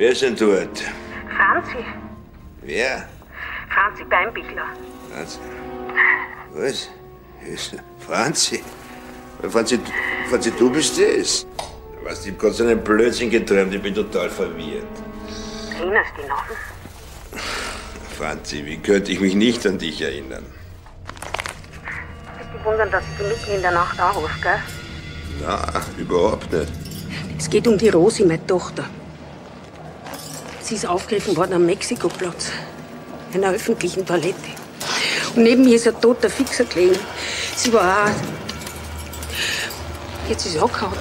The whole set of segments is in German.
Wer ist denn dort? Franzi. Wer? Franzi Beinbichler. Franzi. Was? Ist- Franzi? Franzi, Franzi, du bist es. Was, ich hab gerade so einen Blödsinn geträumt, ich bin total verwirrt. Erinnerst du dich noch? Franzi, wie könnte ich mich nicht an dich erinnern? Ist dich wundern, dass ich dich mitten in der Nacht anrufe, gell? Na, überhaupt nicht. Es geht um die Rosi, meine Tochter. Sie ist aufgegriffen worden am Mexikoplatz. In einer öffentlichen Toilette. Und neben ihr ist ein toter Fixer gelegen. Sie war auch. Jetzt ist sie angehauen.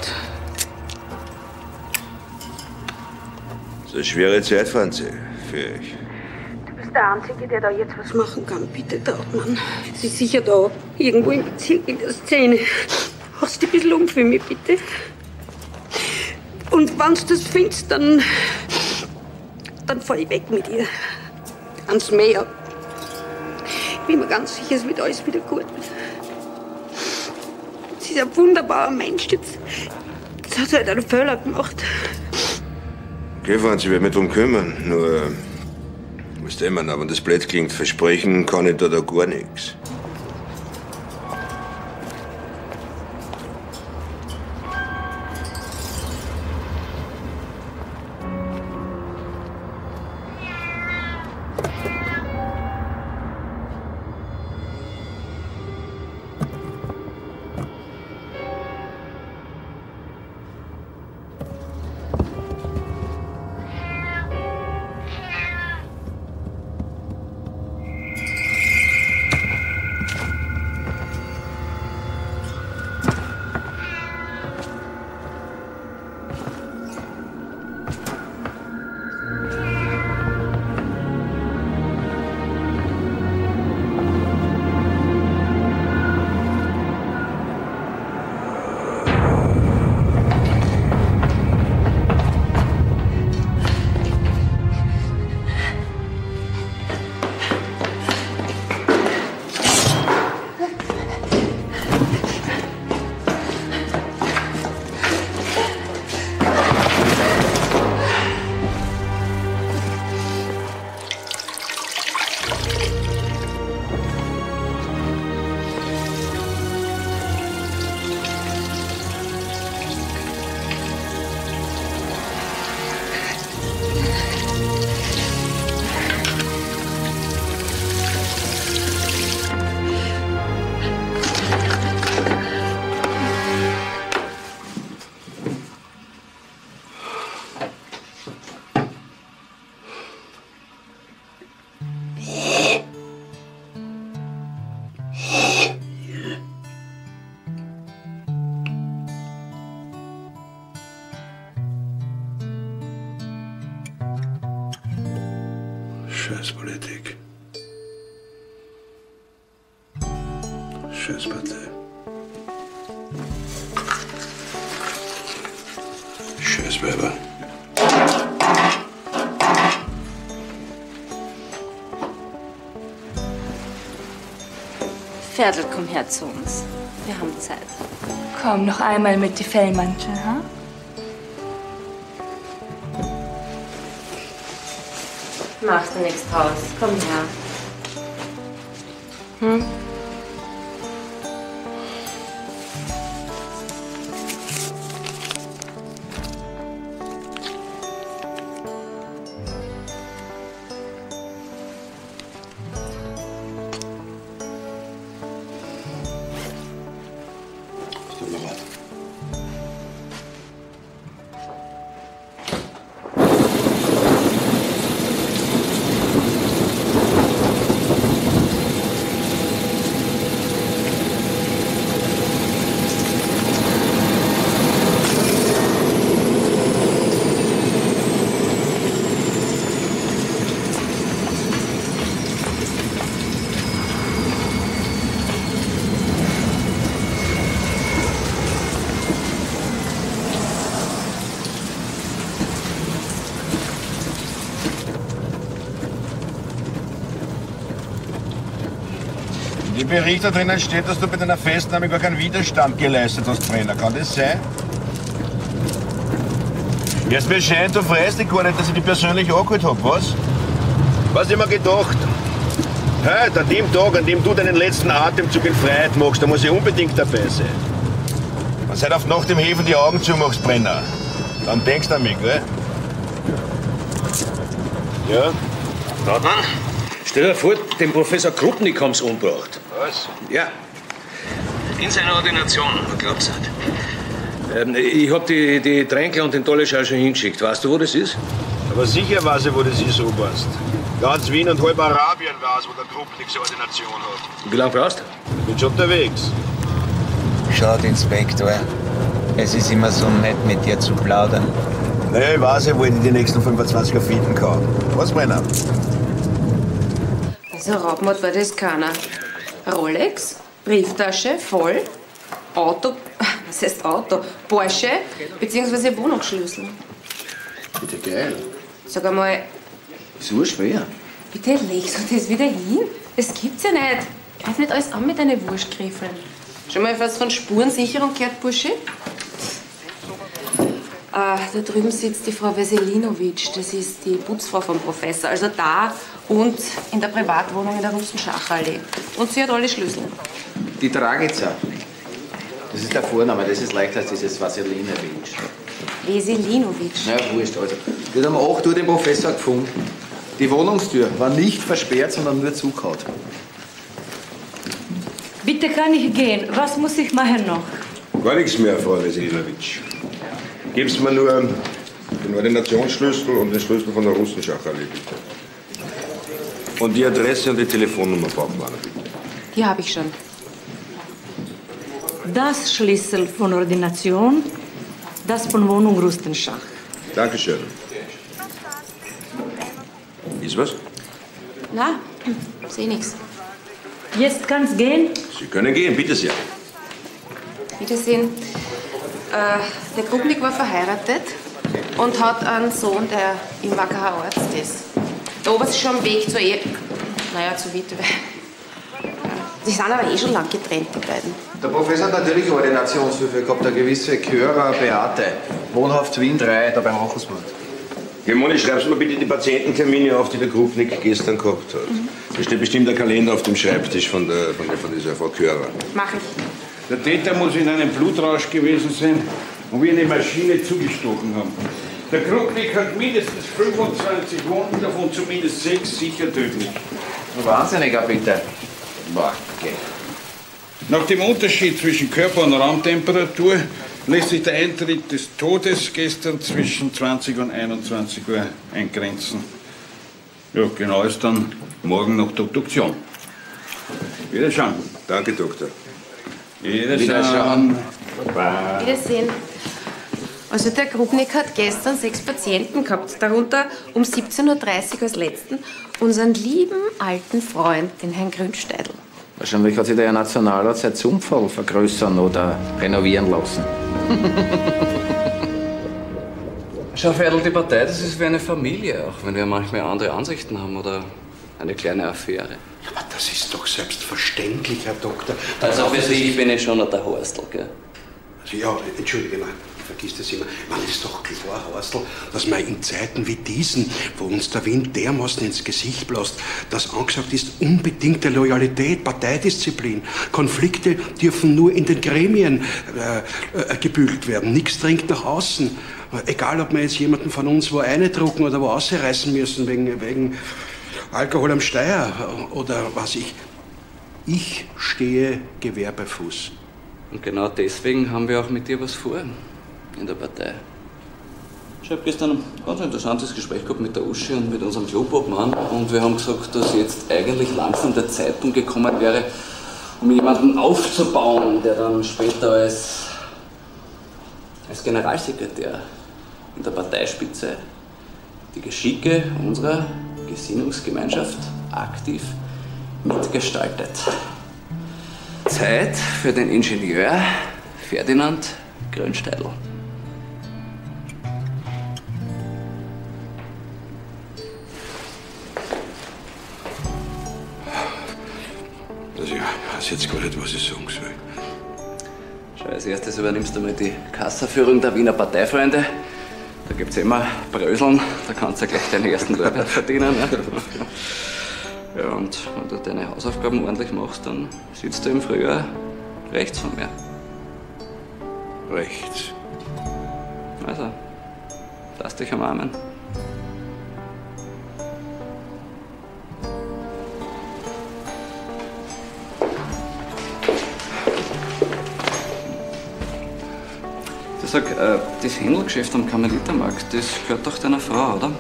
So eine schwere Zeit, Franzi, für euch. Du bist der Einzige, der da jetzt was machen kann. Bitte, Trautmann. Sie ist sicher da. Irgendwo im Bezirk in der Szene. Hast dich ein bisschen um für mich, bitte? Und wenn du das findest, dann. Dann fahr ich weg mit ihr. Ans Meer. Ich bin mir ganz sicher, es wird alles wieder gut. Sie ist ein wunderbarer Mensch. Jetzt, jetzt hat sie halt einen Fehler gemacht. Franzi, ich werde mich drum kümmern. Nur, was denn, man, aber das blöd klingt, versprechen kann ich da, da gar nichts. Pferdl, komm her zu uns. Wir haben Zeit. Komm, noch einmal mit die Fellmantel, ha? Machst du nichts draus. Komm her. Hm? Bericht da drinnen steht, dass du bei deiner Festnahme gar keinen Widerstand geleistet hast, Brenner. Kann das sein? Jetzt mir scheint, du freust dich gar nicht, dass ich dich persönlich angeholt hab, was? Was ich mir gedacht? Heute, an dem Tag, an dem du deinen letzten Atemzug in Freiheit machst, da muss ich unbedingt dabei sein. Und seit auf Nacht im Häfen die Augen zumachst, Brenner, dann denkst du an mich, gell? Ja? Radmann, stell dir vor, den Professor Krupnik haben sie umgebracht. Was? Ja. In seiner Ordination, glaubt's nicht. Ähm, ich hab die, die Tränke und den Dolleschall schon hingeschickt. Weißt du, wo das ist? Aber sicher weiß ich, wo das ist, Oberst. Ganz Wien und halb Arabien weiß, wo der Krupnik seine Ordination hat. Wie lange brauchst du? Ich bin schon unterwegs. Schaut, Inspektor. Es ist immer so nett, mit dir zu plaudern. Naja, ich weiß ja, wo ich die nächsten 25 er finden kann. Was, Brenner? Also Raubmord war das keiner. Rolex, Brieftasche, voll, Auto, was heißt Auto? Porsche, beziehungsweise Wohnungsschlüssel. Bitte geil. Sag einmal, So schwer. bitte legst du das wieder hin? Das gibt's ja nicht. Greif nicht alles an mit deinen Wurstgriffeln. Schon mal was von Spurensicherung gehört, Bursche? Ah, da drüben sitzt die Frau Veselinovic. Das ist die Putzfrau vom Professor. Also da und in der Privatwohnung in der Russenschachallee. Und sie hat alle Schlüssel. Die Dragica. Das ist der Vorname, das ist leichter als dieses Vaselinowitsch. Veselinovic. Na ja, wurscht, also. Wir haben um 8 Uhr den Professor gefunden. Die Wohnungstür war nicht versperrt, sondern nur zugehaut. Bitte kann ich gehen. Was muss ich machen noch? Gar nichts mehr, Frau Veselinovic. Gib's mir nur den Ordinationsschlüssel und den Schlüssel von der Russenschachallee, bitte. Und die Adresse und die Telefonnummer brauchen wir, bitte. Die habe ich schon. Das Schlüssel von Ordination, das von Wohnung Rustenschach. Dankeschön. Ist was? Na, seh nix. Jetzt kann's gehen. Sie können gehen, bitte sehr. Wiedersehen. Äh, der Krupnik war verheiratet und hat einen Sohn, der im Wackerhauer Arzt ist. Der Oberst ist schon am Weg zur Ehe. Naja, zur Witwe. Die sind aber eh schon lang getrennt, die beiden. Der Professor hat natürlich Ordinationshilfe gehabt, eine gewisse Chörer Beate. Wohnhaft Wien 3, da beim Rochusmund. Gemoni, schreibst du mir bitte die Patiententermine auf, die der Krupnik gestern gehabt hat. Da steht bestimmt der Kalender auf dem Schreibtisch von, der, von, der, von dieser Frau Körer. Mach ich. Der Täter muss in einem Blutrausch gewesen sein und wir eine Maschine zugestochen haben. Der Krugnick hat mindestens 25 Wunden, davon zumindest sechs sicher tödlich. Wahnsinniger, bitte. Boah, okay. Nach dem Unterschied zwischen Körper- und Raumtemperatur lässt sich der Eintritt des Todes gestern zwischen 20 und 21 Uhr eingrenzen. Ja, genau ist dann morgen noch die Obduktion. Wiederschauen. Danke, Doktor. Wiederschauen. Wiedersehen. Also der Krupnik hat gestern sechs Patienten gehabt, darunter um 17.30 Uhr als letzten unseren lieben alten Freund, den Herrn Grünsteidl. Wahrscheinlich hat sich der Nationalrat sein Zumpfall vergrößern oder renovieren lassen. Schau, Ferdl, die Partei, das ist wie eine Familie, auch wenn wir manchmal andere Ansichten haben oder eine kleine Affäre. Aber das ist doch selbstverständlich, Herr Doktor. Also für Sie bin ich schon der Horstl, gell? Also, ja, entschuldige mal, ich vergiss das immer. Man ist doch klar, Horstl, dass man in Zeiten wie diesen, wo uns der Wind dermaßen ins Gesicht bläst, dass angesagt ist, unbedingte Loyalität, Parteidisziplin. Konflikte dürfen nur in den Gremien äh, äh, gebügelt werden. Nichts dringt nach außen. Egal, ob wir jetzt jemanden von uns wo eindrucken oder wo ausreißen müssen wegen, wegen Alkohol am Steuer oder was ich. Ich stehe Gewehr bei Fuß. Und genau deswegen haben wir auch mit dir was vor in der Partei. Ich habe gestern ein ganz interessantes Gespräch gehabt mit der Uschi und mit unserem Klubobmann und wir haben gesagt, dass jetzt eigentlich langsam der Zeitpunkt gekommen wäre, um jemanden aufzubauen, der dann später als, als Generalsekretär in der Parteispitze die Geschicke unserer Gesinnungsgemeinschaft aktiv mitgestaltet. Zeit für den Ingenieur Ferdinand Grönsteidl. Weiß jetzt gar nicht, was ich sagen soll. Schau, als erstes übernimmst du mal die Kassaführung der Wiener Parteifreunde. Da gibt's immer Bröseln, da kannst du ja gleich deine ersten Lorbeeren verdienen. Ne? Ja, und wenn du deine Hausaufgaben ordentlich machst, dann sitzt du im Frühjahr rechts von mir. Rechts. Also, lass dich umarmen. Du sag, äh, das Händelgeschäft am Karmelitermarkt, das gehört doch deiner Frau, oder?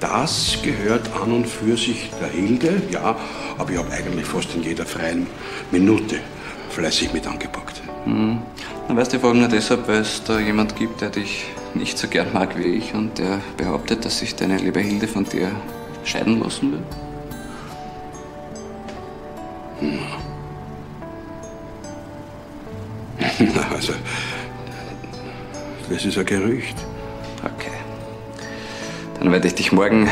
Das gehört an und für sich der Hilde, ja, aber ich habe eigentlich fast in jeder freien Minute fleißig mit angepackt. Mhm. Dann weißt du, ich frage nur deshalb, weil es da jemand gibt, der dich nicht so gern mag wie ich und der behauptet, dass sich deine liebe Hilde von dir scheiden lassen will. Na, also, das ist ein Gerücht. Okay. Dann werde ich dich morgen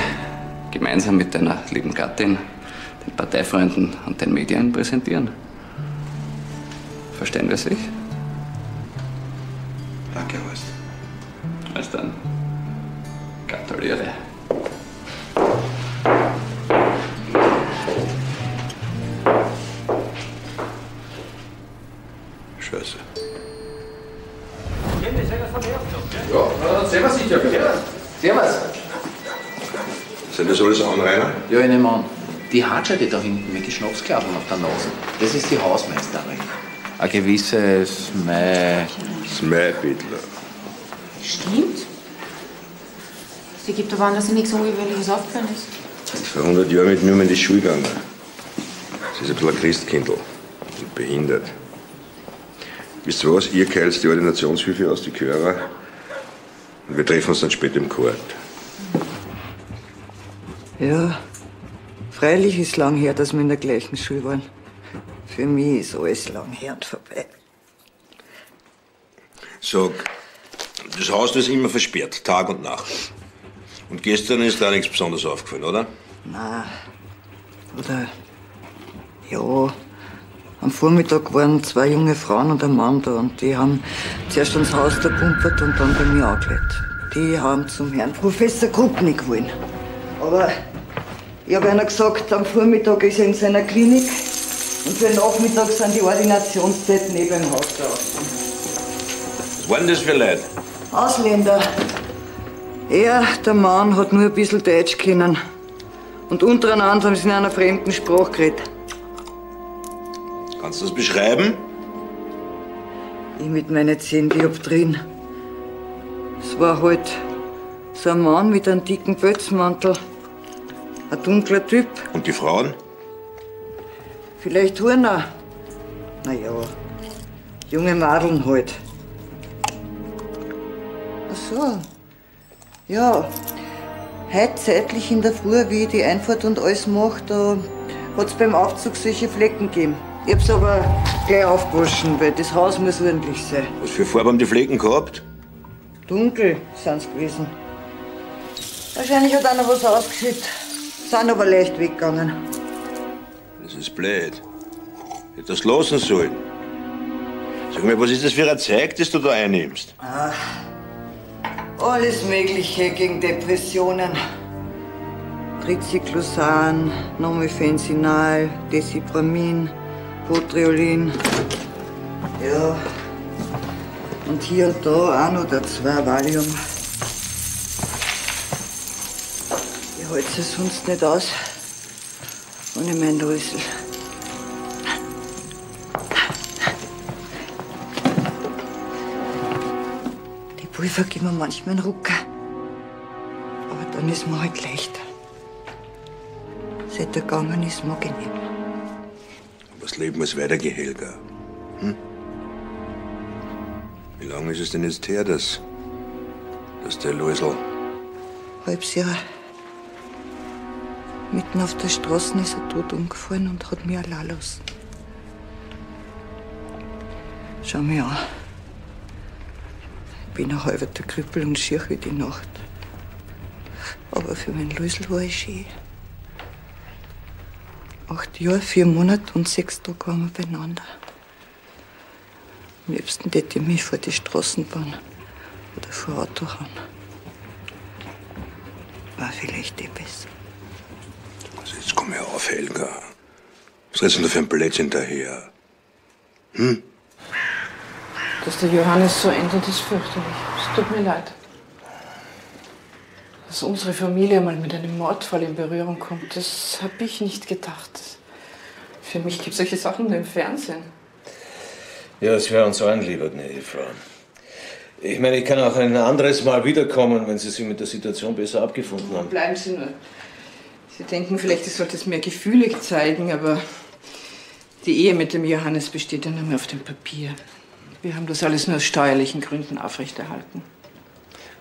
gemeinsam mit deiner lieben Gattin, den Parteifreunden und den Medien präsentieren. Verstehen wir sich? Danke, Horst. Also dann, gratuliere. Scheiße. Ja, sehen wir sicher. Servus. Sind das alles Anrainer? Ja, ich nehme an. Die Hatscher, die da hinten mit den Schnapsklappen auf der Nase, das ist die Hausmeisterin. Ein gewisses Mai. Smaybittler. Stimmt. Sie gibt aber an, dass ihr nichts Ungewöhnliches aufgefallen ist. Ist vor 100 Jahren mit mir in die Schule gegangen. Sie ist ein bisschen ein Christkindl und behindert. Wisst ihr was? Ihr keilt die Ordinationshilfe aus, die Chörer. Wir treffen uns dann später im Chor. Ja, freilich ist lang her, dass wir in der gleichen Schule waren. Für mich ist alles lang her und vorbei. Sag, das Haus ist immer versperrt, Tag und Nacht. Und gestern ist da nichts Besonderes aufgefallen, oder? Na, oder ja, am Vormittag waren zwei junge Frauen und ein Mann da und die haben zuerst ans Haus da pumpert und dann bei mir angelegt. Die haben zum Herrn Professor Krupnik wollen. Aber ich habe einer gesagt, am Vormittag ist er in seiner Klinik und für den Nachmittag sind die Ordinationszeiten neben dem Haus da. Was waren das für Leute? Ausländer. Er, der Mann, hat nur ein bisschen Deutsch können. Und untereinander haben sie in einer fremden Sprache geredet. Kannst du das beschreiben? Ich mit meinen zehn Dioptrien. Es war halt so ein Mann mit einem dicken Pelzmantel. Ein dunkler Typ. Und die Frauen? Vielleicht Hurner. Naja, junge Madeln halt. Ach so. Ja, heute zeitlich in der Früh, wie ich die Einfahrt und alles mache, da hat's beim Aufzug solche Flecken gegeben. Ich hab's aber gleich aufgewaschen, weil das Haus muss ordentlich sein. Was für Farbe haben die Flecken gehabt? Dunkel sind's gewesen. Wahrscheinlich hat einer was ausgeschüttet. Sind aber leicht weggegangen. Das ist blöd. Hätte das lassen sollen. Sag mal, was ist das für ein Zeug, das du da einnimmst? Ah, alles Mögliche gegen Depressionen. Triziclosan, Nomifensinal, Desipramin, Botriolin. Ja. Und hier und da ein oder zwei Valium. Ich halte es sonst nicht aus. Ohne mein Rüssel. Die Pulver geben mir manchmal einen Rucker. Aber dann ist mir halt leichter. Seit er gegangen ist, mag ich nicht das Leben muss weitergehen, Helga. Hm? Wie lange ist es denn jetzt her, dass, dass der Läusel... Halbes Jahr. Mitten auf der Straße ist er tot umgefallen und hat mich allein lassen. Schau mich an. Ich bin ein halber Krüppel und schier wie die Nacht. Aber für meinen Lösel war ich schön. Acht Jahre, vier Monate und sechs Tage waren wir beieinander. Am liebsten hätte ich mich vor die Straßenbahn oder vor Auto hauen. war vielleicht eh besser. Also jetzt komm her auf, Helga. Was redest du denn da für ein Blödsinn daher? Hm? Dass der Johannes so endet, ist fürchterlich. Es tut mir leid. Dass unsere Familie mal mit einem Mordfall in Berührung kommt, das habe ich nicht gedacht. Für mich gibt es solche Sachen nur im Fernsehen. Ja, es wäre uns allen lieber, gnädige Frau. Ich meine, ich kann auch ein anderes Mal wiederkommen, wenn Sie sich mit der Situation besser abgefunden haben. Bleiben Sie nur. Sie denken vielleicht, ich sollte es mehr gefühlig zeigen, aber die Ehe mit dem Johannes besteht ja nur mehr auf dem Papier. Wir haben das alles nur aus steuerlichen Gründen aufrechterhalten.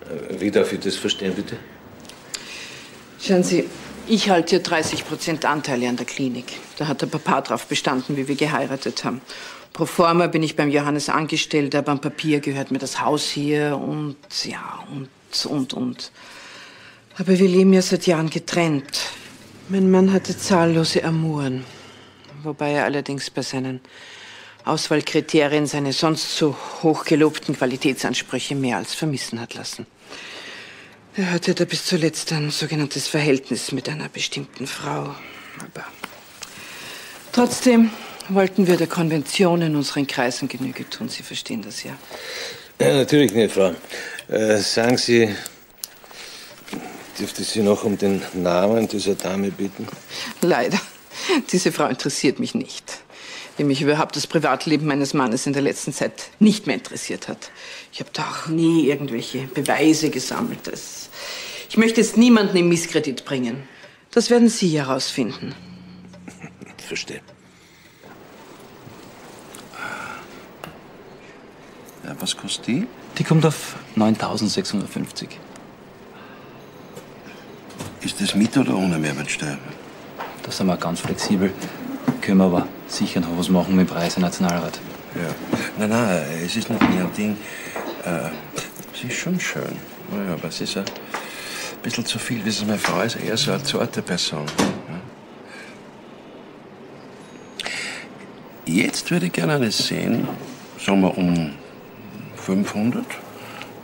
Äh, Wie darf ich das verstehen, bitte? Schauen Sie, ich halte ja 30 Prozent Anteile an der Klinik. Da hat der Papa drauf bestanden, wie wir geheiratet haben. Pro forma bin ich beim Johannes angestellt, aber am Papier gehört mir das Haus hier und ja, und, und, und. Aber wir leben ja seit Jahren getrennt. Mein Mann hatte zahllose Amuren, wobei er allerdings bei seinen Auswahlkriterien seine sonst so hochgelobten Qualitätsansprüche mehr als vermissen hat lassen. Er hatte da bis zuletzt ein sogenanntes Verhältnis mit einer bestimmten Frau. Aber trotzdem wollten wir der Konvention in unseren Kreisen Genüge tun. Sie verstehen das ja. Ja, natürlich nicht, Frau. Äh, sagen Sie, dürfte Sie noch um den Namen dieser Dame bitten? Leider. Diese Frau interessiert mich nicht. Wie mich überhaupt das Privatleben meines Mannes in der letzten Zeit nicht mehr interessiert hat. Ich habe da auch nie irgendwelche Beweise gesammelt. Das ich möchte jetzt niemanden in Misskredit bringen. Das werden Sie herausfinden. Verstehe. Ja, was kostet die? Die kommt auf 9650. Ist das mit oder ohne Mehrwertsteuer? Da sind wir ganz flexibel. Können wir aber sicher noch was machen mit dem Preis im Nationalrat. Ja. Nein, nein, es ist nicht mehr ein Ding. Äh, sie ist schon schön. Naja, aber es ist ein bisschen zu viel. Wissen Sie, meine Frau ist eher so eine zarte Person. Jetzt würde ich gerne eine sehen, sagen wir um 500,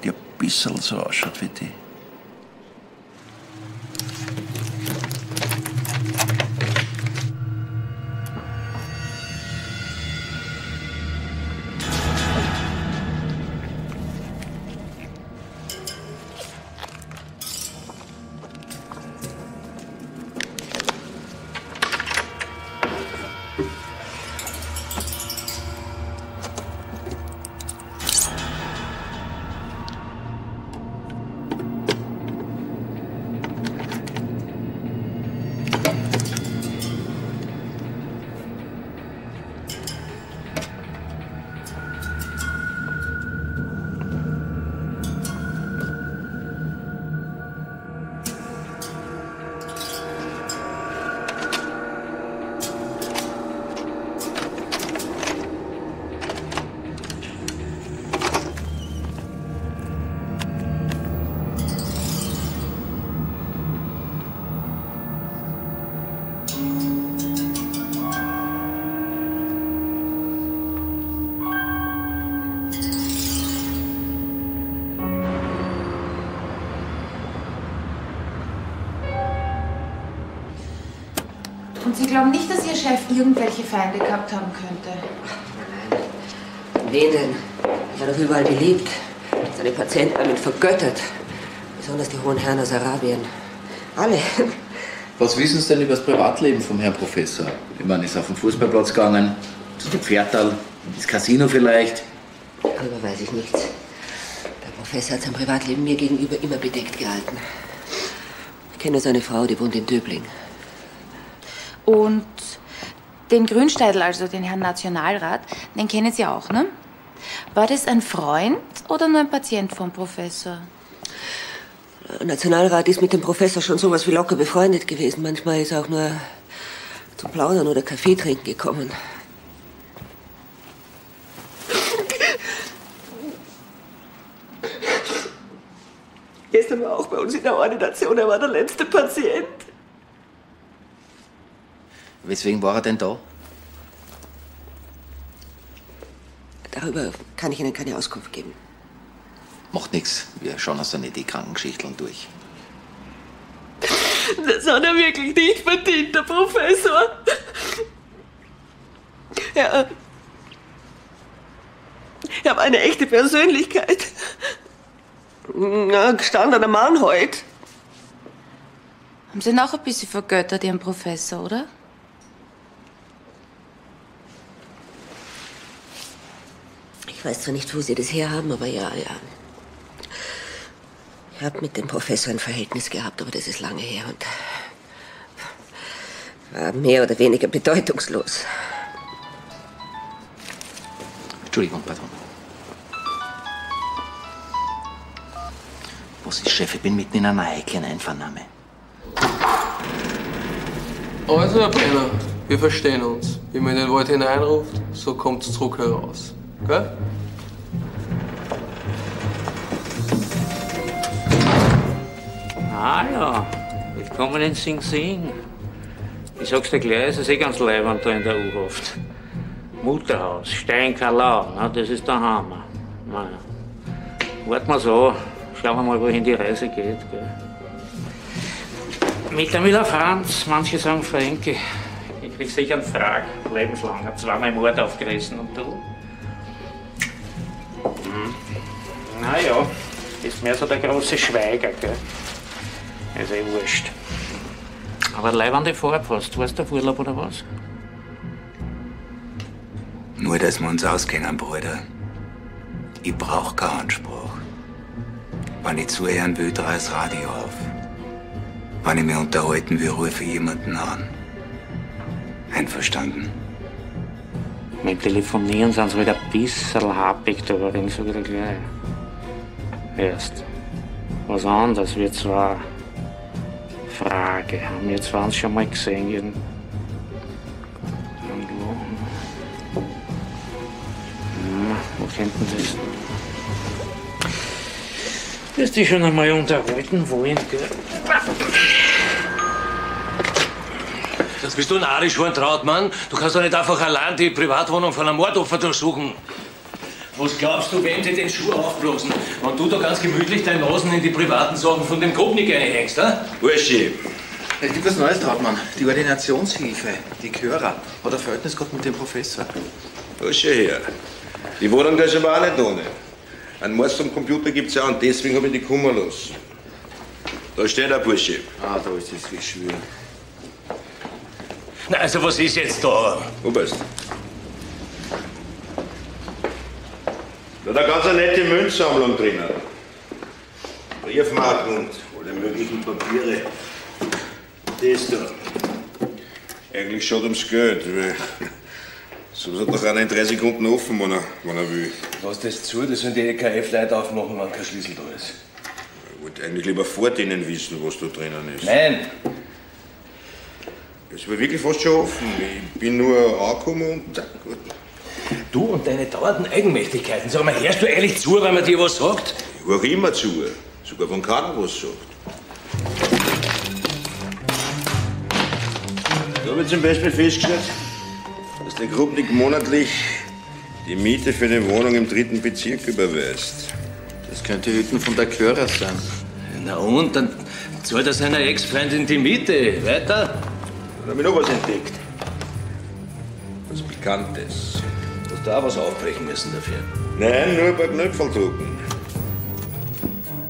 die ein bisschen so ausschaut wie die. Sie glauben nicht, dass Ihr Chef irgendwelche Feinde gehabt haben könnte? Wen denn? Er war doch überall beliebt. Seine Patienten haben ihn vergöttert. Besonders die hohen Herren aus Arabien. Alle. Was wissen Sie denn über das Privatleben vom Herrn Professor? Ich meine, ist auf den Fußballplatz gegangen, zu dem Pferdal, ins Casino vielleicht. Darüber weiß ich nichts. Der Professor hat sein Privatleben mir gegenüber immer bedeckt gehalten. Ich kenne nur seine Frau, die wohnt in Döbling. Den Grünsteidl, also den Herrn Nationalrat, den kennen Sie auch, ne? War das ein Freund oder nur ein Patient vom Professor? Der Nationalrat ist mit dem Professor schon sowas wie locker befreundet gewesen. Manchmal ist er auch nur zum Plaudern oder Kaffee trinken gekommen. Gestern war auch bei uns in der Ordination, er war der letzte Patient. Weswegen war er denn da? Darüber kann ich Ihnen keine Auskunft geben. Macht nichts. Wir schauen uns dann nicht die Krankengeschichten durch. Das hat er wirklich nicht verdient, der Professor. Er, er war eine echte Persönlichkeit. Ein gestandener Mann heute. Haben Sie noch ein bisschen vergöttert, Ihren Professor, oder? Ich weiß zwar nicht, wo Sie das herhaben, aber ja, ja. Ich habe mit dem Professor ein Verhältnis gehabt, aber das ist lange her und war mehr oder weniger bedeutungslos. Entschuldigung, pardon. Was ist, Chef? Ich bin mitten in einer heiklen Einvernahme. Also, Herr Brenner, wir verstehen uns. Wie man in den Wald hineinruft, so kommt's zurück heraus. Ah ja, willkommen in Sing Sing. Ich sag's dir gleich, es ist eh ganz leibend da in der U-Haft. Mutterhaus, Steinkalau, na, das ist der Hammer. Naja. Warten wir so, schauen wir mal, wohin die Reise geht. Gell. Mit der Müller Franz, manche sagen Franke. Ich krieg sicher einen Frag, lebenslang, hab zweimal Mord aufgerissen und du? Hm. Naja, ist mehr so der große Schweiger, gell? Ist eh wurscht. Aber leibende Farbe hast. Weißt du auf Urlaub oder was? Nur, dass wir uns auskennen, Bruder. Ich brauch keinen Anspruch. Wenn ich zuhören will, dreh das Radio auf. Wenn ich mich unterhalten will, rufe ich jemanden an. Einverstanden? Mit Telefonieren sind sie wieder ein bisschen happig, da aber so wieder gleich. Erst. Was anderes wird zwar Frage. Haben wir zwar uns schon mal gesehen, irgend- irgendwo. Wo könnten es? Wirst dich schon einmal unterhalten wollen, gell? Das bist du narrisch, Horn Trautmann. Du kannst doch nicht einfach allein die Privatwohnung von einem Mordopfer durchsuchen. Was glaubst du, wem sie den Schuh aufblasen, wenn du da ganz gemütlich deine Nasen in die privaten Sachen von dem Kopnik einhängst, ha? Burschi, Es gibt was Neues, Trautmann. Die Ordinationshilfe, die Chörer, hat ein Verhältnis gehabt mit dem Professor. Bursche her. Die Wohnung da ist aber auch nicht ohne. Ein Mords am Computer gibt's ja auch und deswegen habe ich die Kummer los. Da steht der Bursche. Ah, da ist das Geschwür. Na, also was ist jetzt da? Oberst. Da hat eine ganz eine nette Münzsammlung drinnen. Briefmarken und alle möglichen Papiere. Das da. Eigentlich schaut ums Geld, weil so hat doch einer in drei Sekunden offen, wenn er, wenn er will. Lass das zu, das sollen die EKF-Leute aufmachen, wenn kein Schlüssel da ist. Ich wollte eigentlich lieber vor denen wissen, was da drinnen ist. Nein. Es war wirklich fast schon offen. Ich bin nur angekommen und zack, gut. Du und deine dauernden Eigenmächtigkeiten. Sag mal, hörst du ehrlich zu, wenn man dir was sagt? Ich höre immer zu. Sogar von keiner was sagt. Da habe ich zum Beispiel festgestellt, dass der Grubnik monatlich die Miete für eine Wohnung im dritten Bezirk überweist. Das könnte Hütten von der Chörer sein. Na und? Dann zahlt er seiner Ex-Freundin die Miete. Weiter? Dann habe ich noch was entdeckt. Was Pikantes. Hast du auch was aufbrechen müssen dafür? Nein, nur ein paar Knöpfe drucken.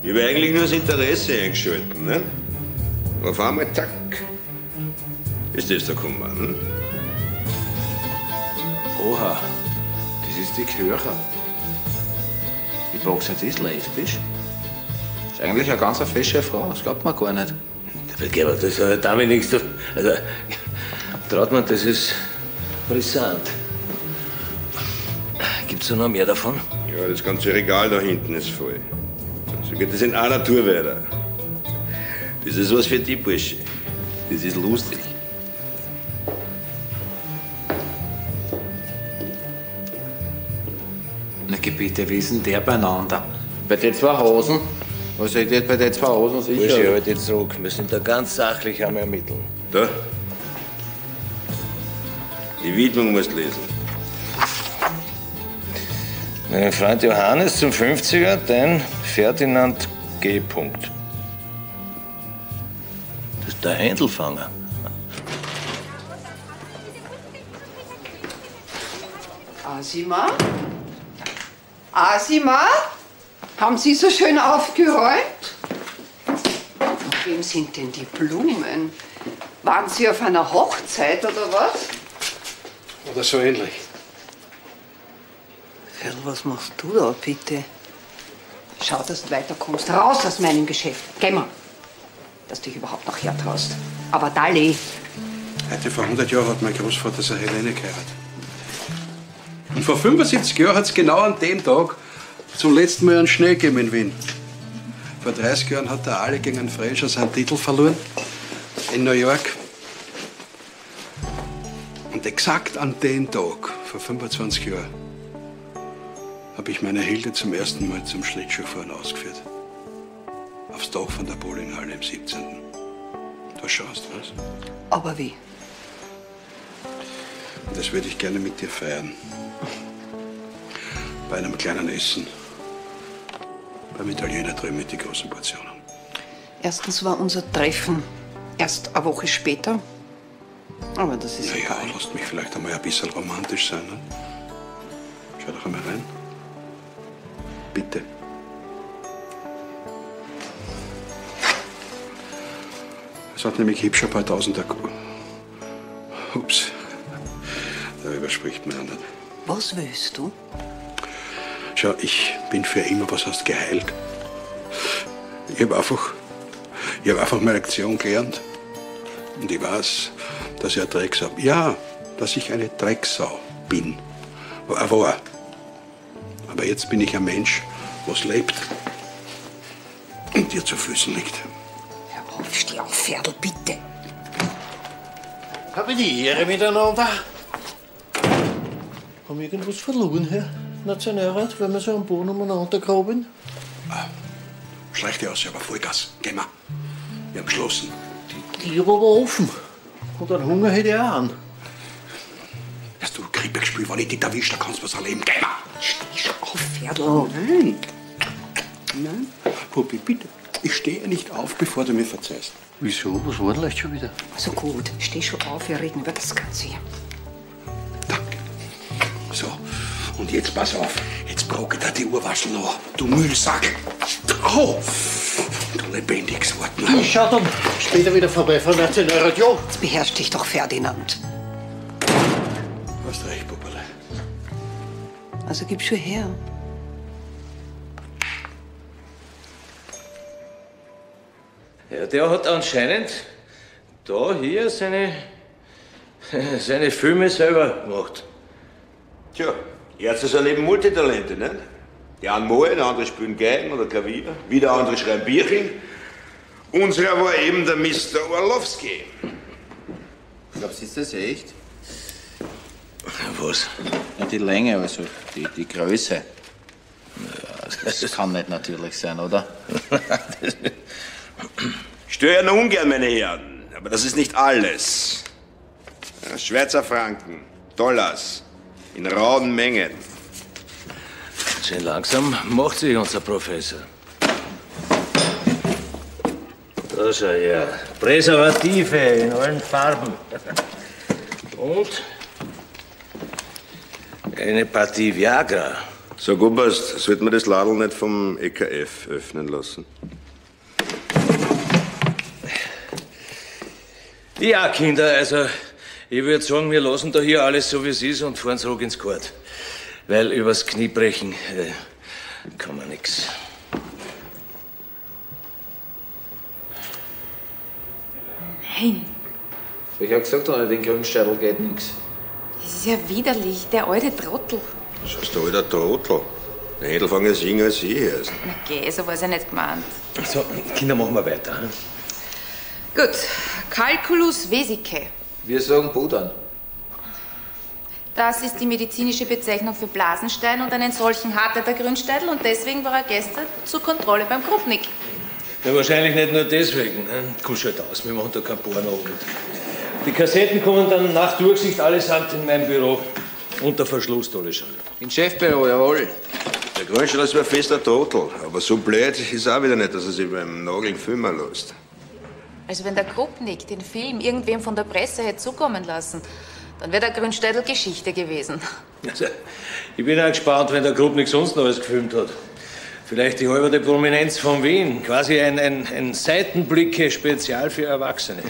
Ich habe eigentlich nur das Interesse eingeschalten, ne? Auf einmal, zack, ist das der gekommen. Hm? Oha, das ist die Chörer. Die Boxer ist lesbisch. Ist eigentlich eine ganz fesche Frau, das glaubt man gar nicht. Aber das hat damit nichts zu Also, Trautmann, das ist brisant. Gibt's da noch mehr davon? Ja, das ganze Regal da hinten ist voll. So geht das in einer Tour weiter. Das ist was für die Bursche. Das ist lustig. Na Gebiete, wie ist denn der beieinander? Bei den zwei Hosen? Was ist jetzt bei den zwei Hosen sicher? Bursche, halt jetzt zurück. Wir sind da ganz sachlich am Ermitteln. Da. Die Widmung musst du lesen. Mein Freund Johannes zum 50er, dein Ferdinand G. Punkt. Das Der Händelfanger. Asima? Asima? Haben Sie so schön aufgeräumt? Von wem sind denn die Blumen? Waren Sie auf einer Hochzeit oder was? Oder so ähnlich. Ferl, was machst du da bitte? Schau, dass du weiterkommst. Raus aus meinem Geschäft. Geh mal. Dass du dich überhaupt noch hertraust. Aber Dali, Heute vor 100 Jahren hat mein Großvater seine Helene geheiratet. Und vor 75 Jahren hat es genau an dem Tag zum letzten Mal einen Schnee gegeben in Wien. Vor 30 Jahren hat der Ale gegen einen Frescher seinen Titel verloren. In New York. Und exakt an dem Tag, vor 25 Jahren, habe ich meine Hilde zum ersten Mal zum Schlittschuhfahren ausgeführt. Aufs Dach von der Bowlinghalle im 17. Da schaust du was. aber wie? Das würde ich gerne mit dir feiern. Bei einem kleinen Essen. Beim Italiener drüben mit den großen Portionen. Erstens war unser Treffen erst eine Woche später. Aber das ist naja, egal. lasst mich vielleicht einmal ein bisschen romantisch sein. Ne? Schau doch einmal rein. Bitte. Es hat nämlich hübsch ein paar Tausender. Ups. Darüber spricht man nicht. Was willst du? Schau, ich bin für immer was hast geheilt. Ich habe einfach, ich hab einfach meine Lektion gelernt. Und ich weiß, dass ich ein Drecksau bin. Ja, dass ich eine Drecksau bin. War. war. Aber jetzt bin ich ein Mensch, was lebt und dir zu Füßen liegt. Hör auf, steh auf, Pferdl, bitte. Habe die Ehre miteinander. Haben wir irgendwas verloren, Herr Nationalrat, wenn wir so am Boden umeinander graben? Schlechte aus, aber Vollgas. Geh mal. Wir haben geschlossen. Die Tür war offen. Und einen Hunger hätte ich auch an. Hast du Grippe gespielt, wenn ich dich erwischt, dann kannst du was erleben. Geh mal. Steh schon auf, Pferdl. Oh, nein. Nein. Puppi, bitte. Ich stehe nicht auf, bevor du mir verzeihst. Wieso? Was war denn leicht schon wieder? Also gut, steh schon auf, wir reden über das Ganze hier. So, und jetzt pass auf. Jetzt brauche ich dir die Urwaschel noch. Du Müllsack. Au! Du lebendiges Wort. Ich schau dann später wieder vorbei von Nationalrat. Ja. Jetzt beherrsch dich doch, Ferdinand. Du hast recht, Pupperle. Also gib schon her. Ja, der hat anscheinend da hier seine, seine Filme selber gemacht. Tja, Ärzte sind eben Multitalente, ne? Die einen malen, andere spielen Geigen oder Klavier, wieder andere schreiben Bierchen. Unserer war eben der Mr. Orlowski. Glaubst du, ist das echt? Was? Ja, die Länge, also die, die Größe. Ja, das kann nicht natürlich sein, oder? Ich störe ja nur ungern, meine Herren, aber das ist nicht alles. Ja, Schweizer Franken, Dollars, in rauen Mengen. Schön langsam macht sich unser Professor. Da schau her. Präservative in allen Farben. Und eine Partie Viagra. So, Oberst, sollte man das Ladel nicht vom EKF öffnen lassen? Ja, Kinder, also ich würde sagen, wir lassen da hier alles so, wie es ist und fahren zurück ins Kort. Weil übers Knie brechen äh, kann man nix. Nein, Ich hab gesagt, ohne den Grünstadel geht nichts. das ist ja widerlich, der alte Trottel. Das ist der alte Trottel. Der Hädelfanger ist jünger als ich erst. Na geh, so war es ja nicht gemeint. So, Kinder, machen wir weiter. hm? Gut, Calculus vesicae. Wir sagen Pudern. Das ist die medizinische Bezeichnung für Blasenstein und einen solchen hatte der Grünsteidl und deswegen war er gestern zur Kontrolle beim Krupnik. Ja, wahrscheinlich nicht nur deswegen. Ne? Kuschelt aus, wir machen da kein Porno. Die Kassetten kommen dann nach Durchsicht allesamt in mein Büro. Unter Verschluss, Dolleschall. In Chefbüro, jawohl. Der Grünstein ist ein fester Trottel. Aber so blöd ist er auch wieder nicht, dass er sich beim Nageln filmen lässt. Also wenn der Krupnik den Film irgendwem von der Presse hätte zukommen lassen, dann wäre der Grünstädel Geschichte gewesen. Also, ich bin auch gespannt, wenn der Grubnik sonst noch was gefilmt hat. Vielleicht die halbe Prominenz von Wien. Quasi ein, ein, ein Seitenblicke-Spezial für Erwachsene.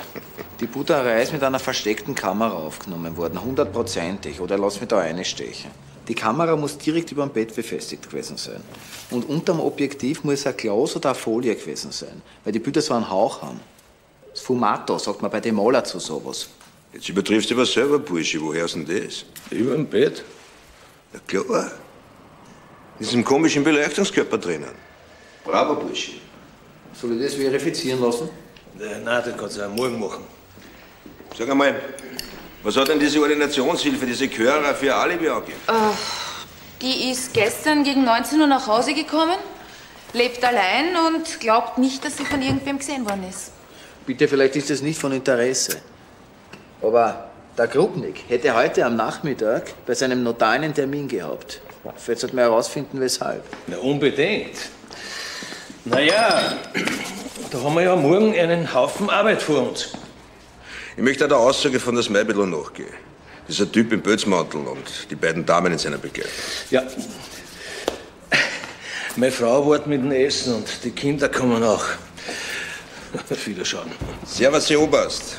Die Butterei ist mit einer versteckten Kamera aufgenommen worden, hundertprozentig. Oder lass mich da eine stechen. Die Kamera muss direkt über dem Bett befestigt gewesen sein. Und unterm Objektiv muss ein Glas oder eine Folie gewesen sein, weil die Bilder so einen Hauch haben. Das Fumato, sagt man bei den Maler zu sowas. Jetzt übertriffst du aber selber, Bursche. Woher ist denn das? Über dem Bett? Ja, klar. In diesem komischen Beleuchtungskörper drinnen. Bravo, Bursche. Soll ich das verifizieren lassen? Äh, Nein, das kannst du auch morgen machen. Sag einmal, was hat denn diese Ordinationshilfe, diese Chörer für Alibi angegeben? Äh, die ist gestern gegen 19 Uhr nach Hause gekommen, lebt allein und glaubt nicht, dass sie von irgendwem gesehen worden ist. Bitte, vielleicht ist das nicht von Interesse. Aber der Grubnik hätte heute am Nachmittag bei seinem Notar einen Termin gehabt. Jetzt sollte man herausfinden, weshalb. Na, unbedingt. Naja, da haben wir ja morgen einen Haufen Arbeit vor uns. Ich möchte auch der Aussage von der Smeibedler nachgehen. Dieser Typ im Bötzmantel und die beiden Damen in seiner Begleitung. Ja. Meine Frau wartet mit dem Essen und die Kinder kommen auch. Auf Wiederschauen. Servus, Herr Oberst.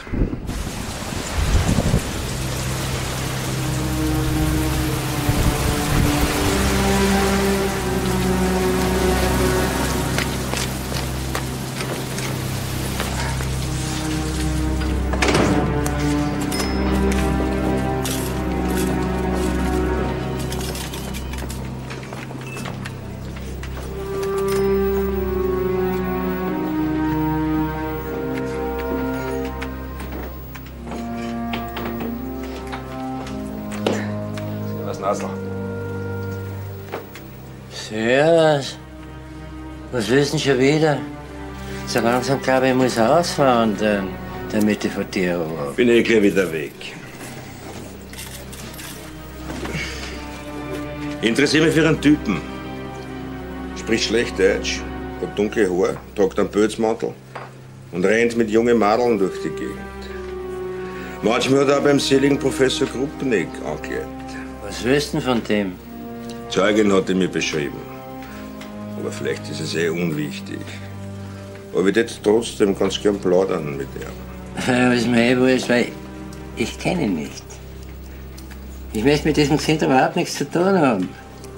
Denn schon wieder? So langsam glaube ich, ich muss ausfahren, dann, damit ich von dir habe. Bin eh gleich wieder weg. Ich interessiere mich für einen Typen. Spricht schlecht Deutsch, hat dunkle Haare, tragt einen Bötzmantel und rennt mit jungen Madeln durch die Gegend. Manchmal hat er auch beim seligen Professor Krupnik angekleidet. Was willst du denn von dem? Zeugin hat er mir beschrieben. Vielleicht ist es eh unwichtig. Aber ich hätte trotzdem ganz gern plaudern mit ihm. Was mir eh wurscht, weil ich kenne ihn nicht. Ich möchte mit diesem Kind überhaupt nichts zu tun haben.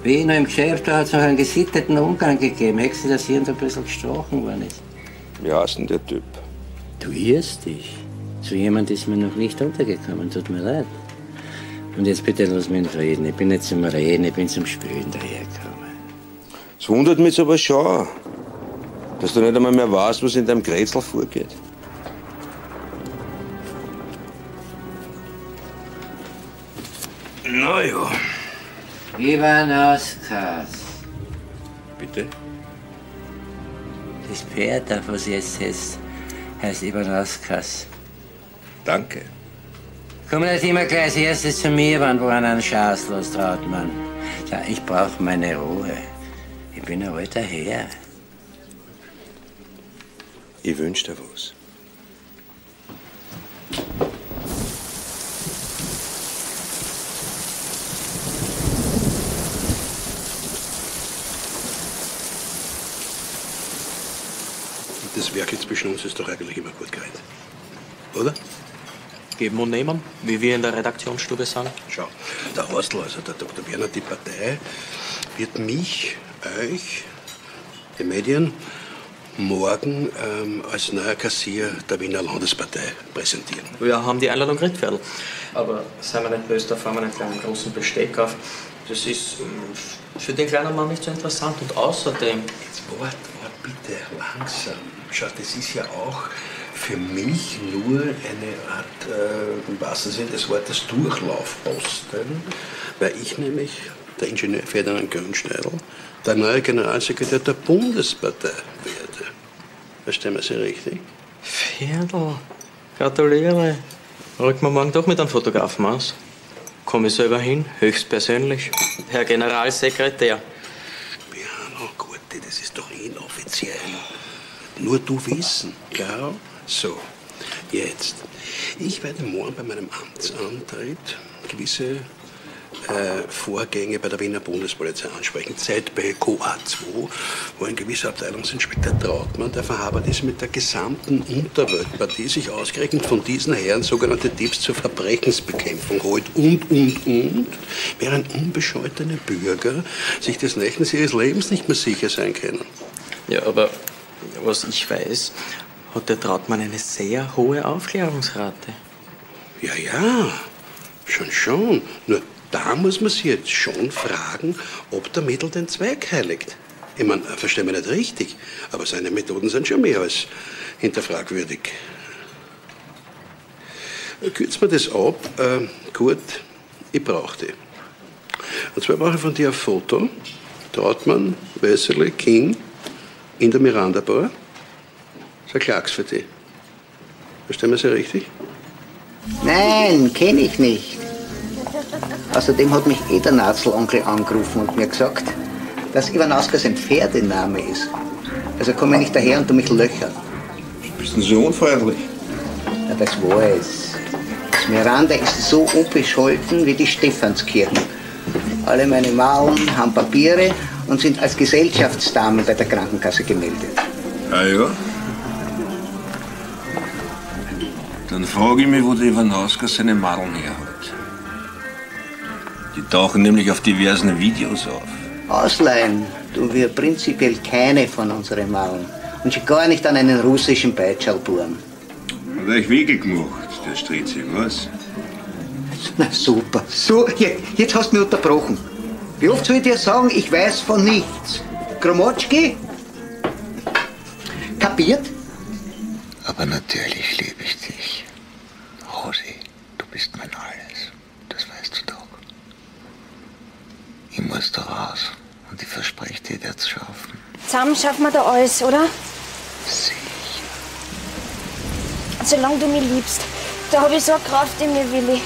Wie ich noch im Geschäft war, hat es noch einen gesitteten Umgang gegeben. Hättest du das hier ein bisschen gestochen worden ist? Wie heißt denn der Typ? Du irrst dich. So jemand ist mir noch nicht untergekommen, tut mir leid. Und jetzt bitte lass mich in Frieden. Ich bin nicht zum Reden, ich bin zum Spülen dahergekommen. Es wundert mich jetzt aber schon, dass du nicht einmal mehr weißt, was in deinem Grätzl vorgeht. Na ja. Ivanauskas. Bitte? Das Pferd, auf was jetzt heißt, heißt Ivanauskas. Danke. Komm nicht immer gleich als erstes zu mir, wann woran ein Schaß los traut man. Ja, ich brauch meine Ruhe. Ich bin ein alter Herr. Ich wünsch dir was. Das Werk jetzt zwischen uns ist doch eigentlich immer gut gereint. Oder? Geben und nehmen, wie wir in der Redaktionsstube sagen. Schau, der Horstl, also der Dr. Werner, die Partei, wird mich, euch, die Medien, morgen ähm, als neuer Kassier der Wiener Landespartei präsentieren. Wir haben die Einladung gekriegt, Pferdl. Aber seien wir nicht böse, da fahren wir einen kleinen großen Besteck auf. Das ist ähm, für den kleinen Mann nicht so interessant. Und außerdem. Jetzt wart, wart bitte langsam. Schau, das ist ja auch für mich nur eine Art, äh, im wahrsten Sinne des Wortes, Durchlaufposten, weil ich nämlich, der Ingenieur Ferdinand Grünschneidl, der neue Generalsekretär der Bundespartei werde. Verstehen wir Sie richtig? Pferdl, gratuliere. Rücken wir morgen doch mit einem Fotografen aus. Komme ich selber hin, höchstpersönlich. Herr Generalsekretär. Piano, Gurti, das ist doch inoffiziell. Nur du wissen, gell? So, Jetzt. Ich werde morgen bei meinem Amtsantritt gewisse äh, Vorgänge bei der Wiener Bundespolizei ansprechen. ZBQ A2, wo ein gewisser Abteilungsinspektor Trautmann der verhabert ist, mit der gesamten Unterweltpartie sich ausgerechnet von diesen Herren sogenannte Tipps zur Verbrechensbekämpfung holt und, und, und, während unbescholtene Bürger sich des Nächtens ihres Lebens nicht mehr sicher sein können. Ja, aber was ich weiß, hat der Trautmann eine sehr hohe Aufklärungsrate. Ja, ja, schon, schon. Nur da muss man sich jetzt schon fragen, ob der Mittel den Zweck heiligt. Ich meine, versteh mich nicht richtig, aber seine Methoden sind schon mehr als hinterfragwürdig. Kürzt mir das ab. Äh, gut, ich brauche die. Und zwar brauche ich von dir ein Foto. Trautmann, Wesserle, King in der Miranda Bar. Das ist ein Klacks für dich. Verstehen wir Sie richtig? Nein, kenne ich nicht. Außerdem hat mich eh der Nazelonkel angerufen und mir gesagt, dass Ivanauskas ein Pferdename ist. Also komm mir nicht daher und du mich löchern. Bist du so unfreundlich? Ja, das war es. Das Miranda ist so unbescholten wie die Stephanskirchen. Alle meine Maulen haben Papiere und sind als Gesellschaftsdamen bei der Krankenkasse gemeldet. Ah ja? Dann frage ich mich, wo der Ivanowska seine Madeln her hat. Die tauchen nämlich auf diversen Videos auf. Ausleihen tun wir prinzipiell keine von unseren Maulen. Und schon gar nicht an einen russischen Peitschalburen. Hat euch gemacht, der Stritzi, was? Na super. So, jetzt, jetzt hast du mich unterbrochen. Wie oft soll ich dir sagen, ich weiß von nichts? Gromotschki? Kapiert? Aber natürlich liebe ich dich. Rosi, du bist mein Alles. Das weißt du doch. Ich muss da raus. Und ich verspreche dir, dir zu schaffen. Zusammen schaffen wir da alles, oder? Sicher. Solange du mich liebst, da habe ich so eine Kraft in mir, Willi.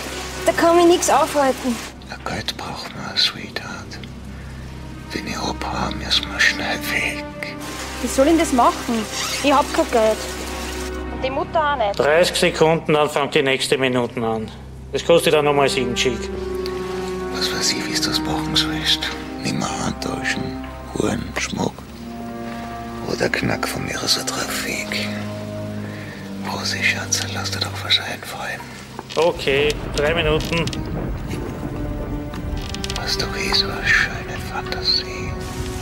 Da kann mich nichts aufhalten. Geld braucht man, Sweetheart. Wenn ich abhabe, müssen wir schnell weg. Wie soll ich das machen? Ich hab kein Geld. Und die Mutter auch nicht. 30 Sekunden, dann fängt die nächste Minute an. Das kostet dann nochmal 7 Schick. Was weiß ich, wie du das machen sollst. Nimm mal Handtaschen, Oder Knack von mir so drauf weg. Rosi, Schatz, lass dir doch was einfallen. Okay, drei Minuten. Hast doch eh so eine schöne Fantasie.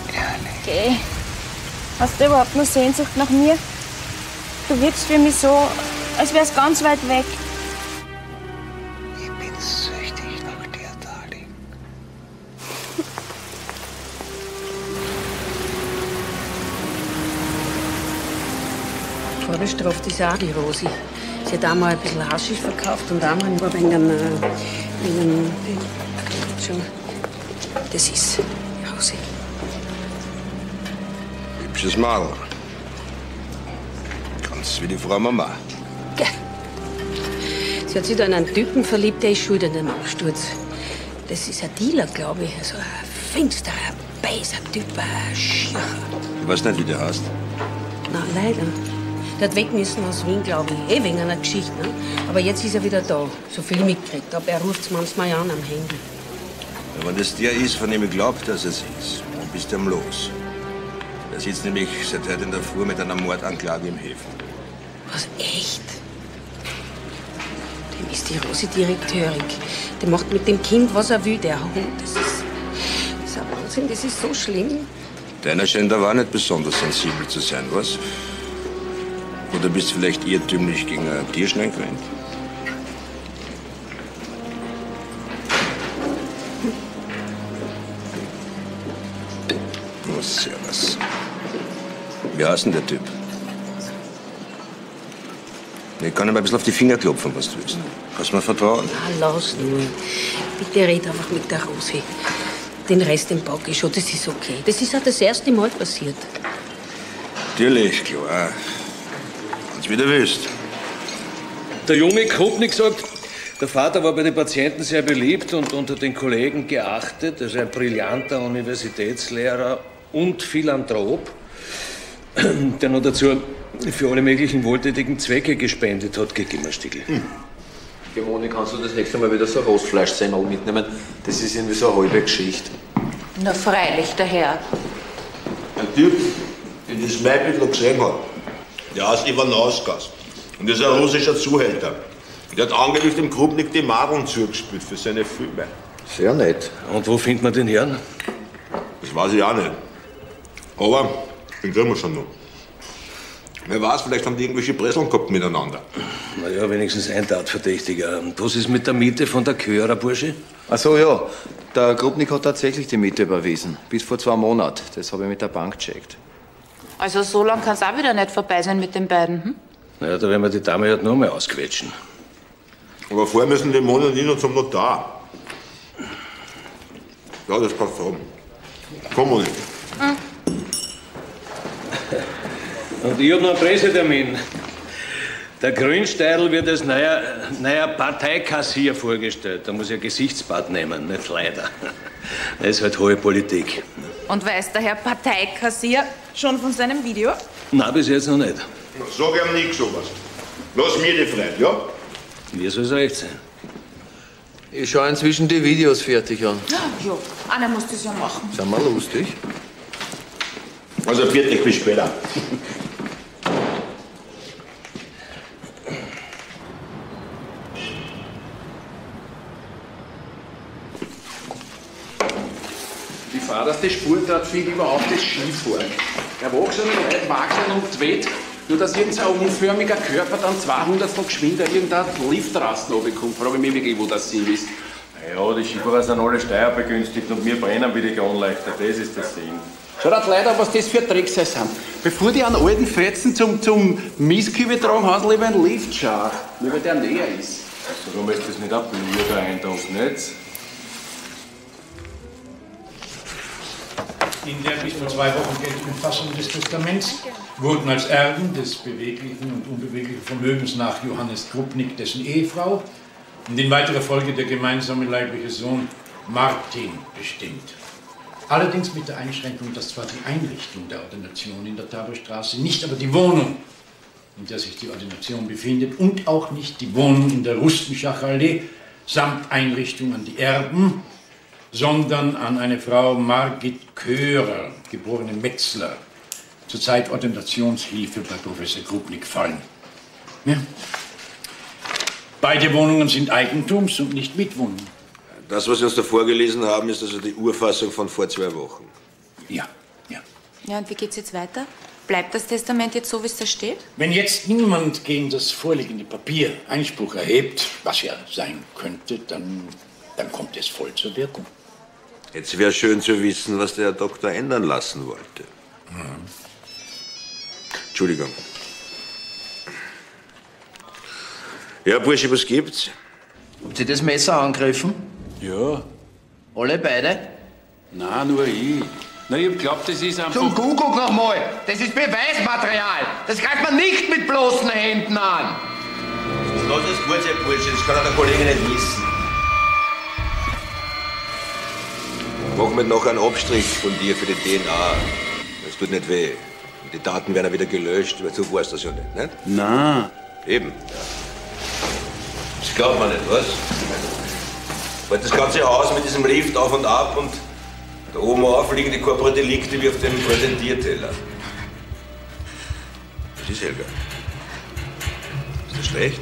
Ehrlich. Okay. Hast du überhaupt noch Sehnsucht nach mir? Du wirkst für mich so, als wär's ganz weit weg. Vorbestraft ist auch die Rosi. Sie hat einmal ein bisschen Haschisch verkauft und einmal nur wegen einem, äh, wegen einem, schon, das ist die Rosi. Hübsches Madel. Ganz wie die Frau Mama. Sie hat sich da in einen Typen verliebt, der ist schuld an den Absturz. Das ist ein Dealer, glaube ich. Also ein finsterer, beiser Typ, ein Schircher. Ich weiß nicht, wie der heißt. Na, leider. Der hat weg müssen aus Wien, glaube ich. Eh wegen einer Geschichte. Ne? Aber jetzt ist er wieder da. So viel mitgekriegt. Aber er ruft manchmal an am Handy. Ja, wenn das der ist, von dem ich glaube, dass es ist, dann bist du am Los. Der sitzt nämlich seit heute in der Früh mit einer Mordanklage im Häfen. Was, echt? Dem ist die Rosi Direkteurin. Der macht mit dem Kind, was er will, der Hund. Das ist, das ist ein Wahnsinn, das ist so schlimm. Deiner scheint aber auch nicht besonders sensibel zu sein, was? Oder bist du vielleicht irrtümlich gegen ein Tierschneid gerannt? Oh, servus. Wie heißt denn der Typ? Ich kann ihm ein bisschen auf die Finger klopfen, was du willst. Kannst du mir vertrauen? Ah, lass nur. Bitte red einfach mit der Rosi. Den Rest im Bock ist schon, das ist okay. Das ist auch das erste Mal passiert. Natürlich, klar. Wenn's wieder willst. Der junge Krupnik sagt, der Vater war bei den Patienten sehr beliebt und unter den Kollegen geachtet. Er ist ein brillanter Universitätslehrer und Philanthrop, der noch dazu für alle möglichen wohltätigen Zwecke gespendet hat, gegen Gimmerstickel. Ja, Moni, kannst du das nächste Mal wieder so ein Rostfleischsemmel mitnehmen? Das ist irgendwie so eine halbe Geschichte. Na freilich, der Herr. Ein Typ, der das Weibel gesehen hat, der heißt Ivanauskas. Und ist ein russischer Zuhälter. Der hat angeblich dem Krupnik die Marln zugespielt für seine Filme. Sehr nett. Und wo findet man den Herrn? Das weiß ich auch nicht. Aber den kriegen wir schon noch. Wer weiß, vielleicht haben die irgendwelche Presseln gehabt miteinander. Naja, wenigstens ein Tatverdächtiger. Und was ist mit der Miete von der Körer, Bursche? Ach so, ja. Der Grubnik hat tatsächlich die Miete überwiesen. Bis vor zwei Monaten. Das habe ich mit der Bank gecheckt. Also so lang kann es auch wieder nicht vorbei sein mit den beiden. Hm? Naja, da werden wir die Dame halt noch mal ausquetschen. Aber vorher müssen die Moni und ich noch zum Notar. Ja, das passt haben. Komm, Moni. Und ich hab noch einen Pressetermin. Der Grünsteidl wird als neuer, neuer Parteikassier vorgestellt. Da muss ich ein Gesichtsbad nehmen, nicht leider. Das ist halt hohe Politik. Und weiß der Herr Parteikassier schon von seinem Video? Nein, bis jetzt noch nicht. Sag ihm nix sowas. Lass mir die Freiheit, ja? Wie soll es recht sein? Ich schaue inzwischen die Videos fertig an. Ja, einer muss das ja machen. Sind wir lustig? Also, fertig, bis später. Vorderste Spur dort finde ich überhaupt das Skifahren. Erwachsene Leute wachsen und zweht, nur dass irgendein unförmiger Körper dann 200 von geschwinder irgendein Liftrasten runterkommt. Frage ich mich wirklich, wo das Sinn ist. Ja, die Skifahrer sind alle steuerbegünstigt und wir brennen wie die Kronleuchter. Das ist der Sinn. Schaut leider, was das für Drecksau sind. Bevor die einen alten Fetzen zum, zum Mistkübel tragen, haben sie lieber einen Liftschach, nur weil der näher ist. Also, Warum ist das nicht ein blöder Eindruck, nicht? In der bis vor zwei Wochen geltenden Fassung des Testaments. Wurden als Erben des beweglichen und unbeweglichen Vermögens nach Johannes Krupnik dessen Ehefrau und in weiterer Folge der gemeinsame leibliche Sohn Martin bestimmt. Allerdings mit der Einschränkung, dass zwar die Einrichtung der Ordination in der Taberstraße, nicht aber die Wohnung, in der sich die Ordination befindet, und auch nicht die Wohnung in der Rustenschacher Allee samt Einrichtung an die Erben, sondern an eine Frau Margit Köhrer, geborene Metzler, zurzeit Ordinationshilfe bei Professor Krupnik fallen. Ja. Beide Wohnungen sind Eigentums- und nicht Mietwohnungen. Das, was Sie uns da vorgelesen haben, ist also die Urfassung von vor zwei Wochen. Ja. Ja, und wie geht's jetzt weiter? Bleibt das Testament jetzt so, wie es da steht? Wenn jetzt niemand gegen das vorliegende Papier Einspruch erhebt, was ja sein könnte, dann, dann kommt es voll zur Wirkung. Jetzt wäre schön zu wissen, was der Herr Doktor ändern lassen wollte. Entschuldigung. Ja, Bursche, was gibt's? Habt Sie das Messer angegriffen? Ja. Alle beide? Nein, nur ich. Na, ich hab geglaubt, das ist einfach. Zum Kuckuck nochmal! Das ist Beweismaterial! Das greift man nicht mit bloßen Händen an! Lass es gut sein, Bursche, das kann auch der Kollege nicht wissen. Machen wir noch einen Abstrich von dir für die DNA. Das tut nicht weh. Und die Daten werden wieder gelöscht, weil du weißt das ja nicht, nicht? Nein. Eben. Das glaubt man nicht, was? Weil das ganze Haus mit diesem Lift auf und ab und da oben auf liegen die Korporadelikte wie auf dem Präsentierteller. Was ist, Helga? Ist das schlecht?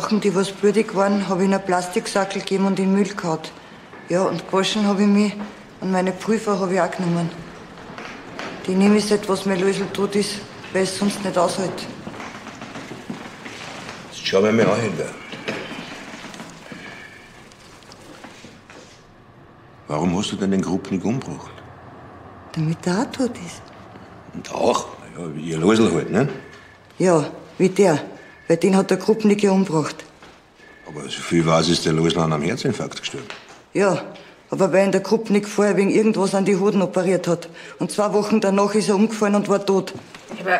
Sachen, die was blutig waren, habe ich in einen Plastiksackel gegeben und in den Müll gehauen. Ja, und gewaschen habe ich mich und meine Prüfer habe ich auch genommen. Die nehme ich seit was mein Lösel tot ist, weil es sonst nicht aushält. Jetzt schau mir mal an, Hilda. Warum hast du denn den Gruppnik umgebracht? Damit der auch tot ist. Und auch? Ja, wie ihr Losel halt, ne? Ja, wie der. Weil den hat der Gruppnik ja umgebracht. Aber so viel weiß ist der Losel an einem Herzinfarkt gestorben. Ja, aber weil ihn der Gruppnik vorher wegen irgendwas an die Hoden operiert hat. Und zwei Wochen danach ist er umgefallen und war tot. Aber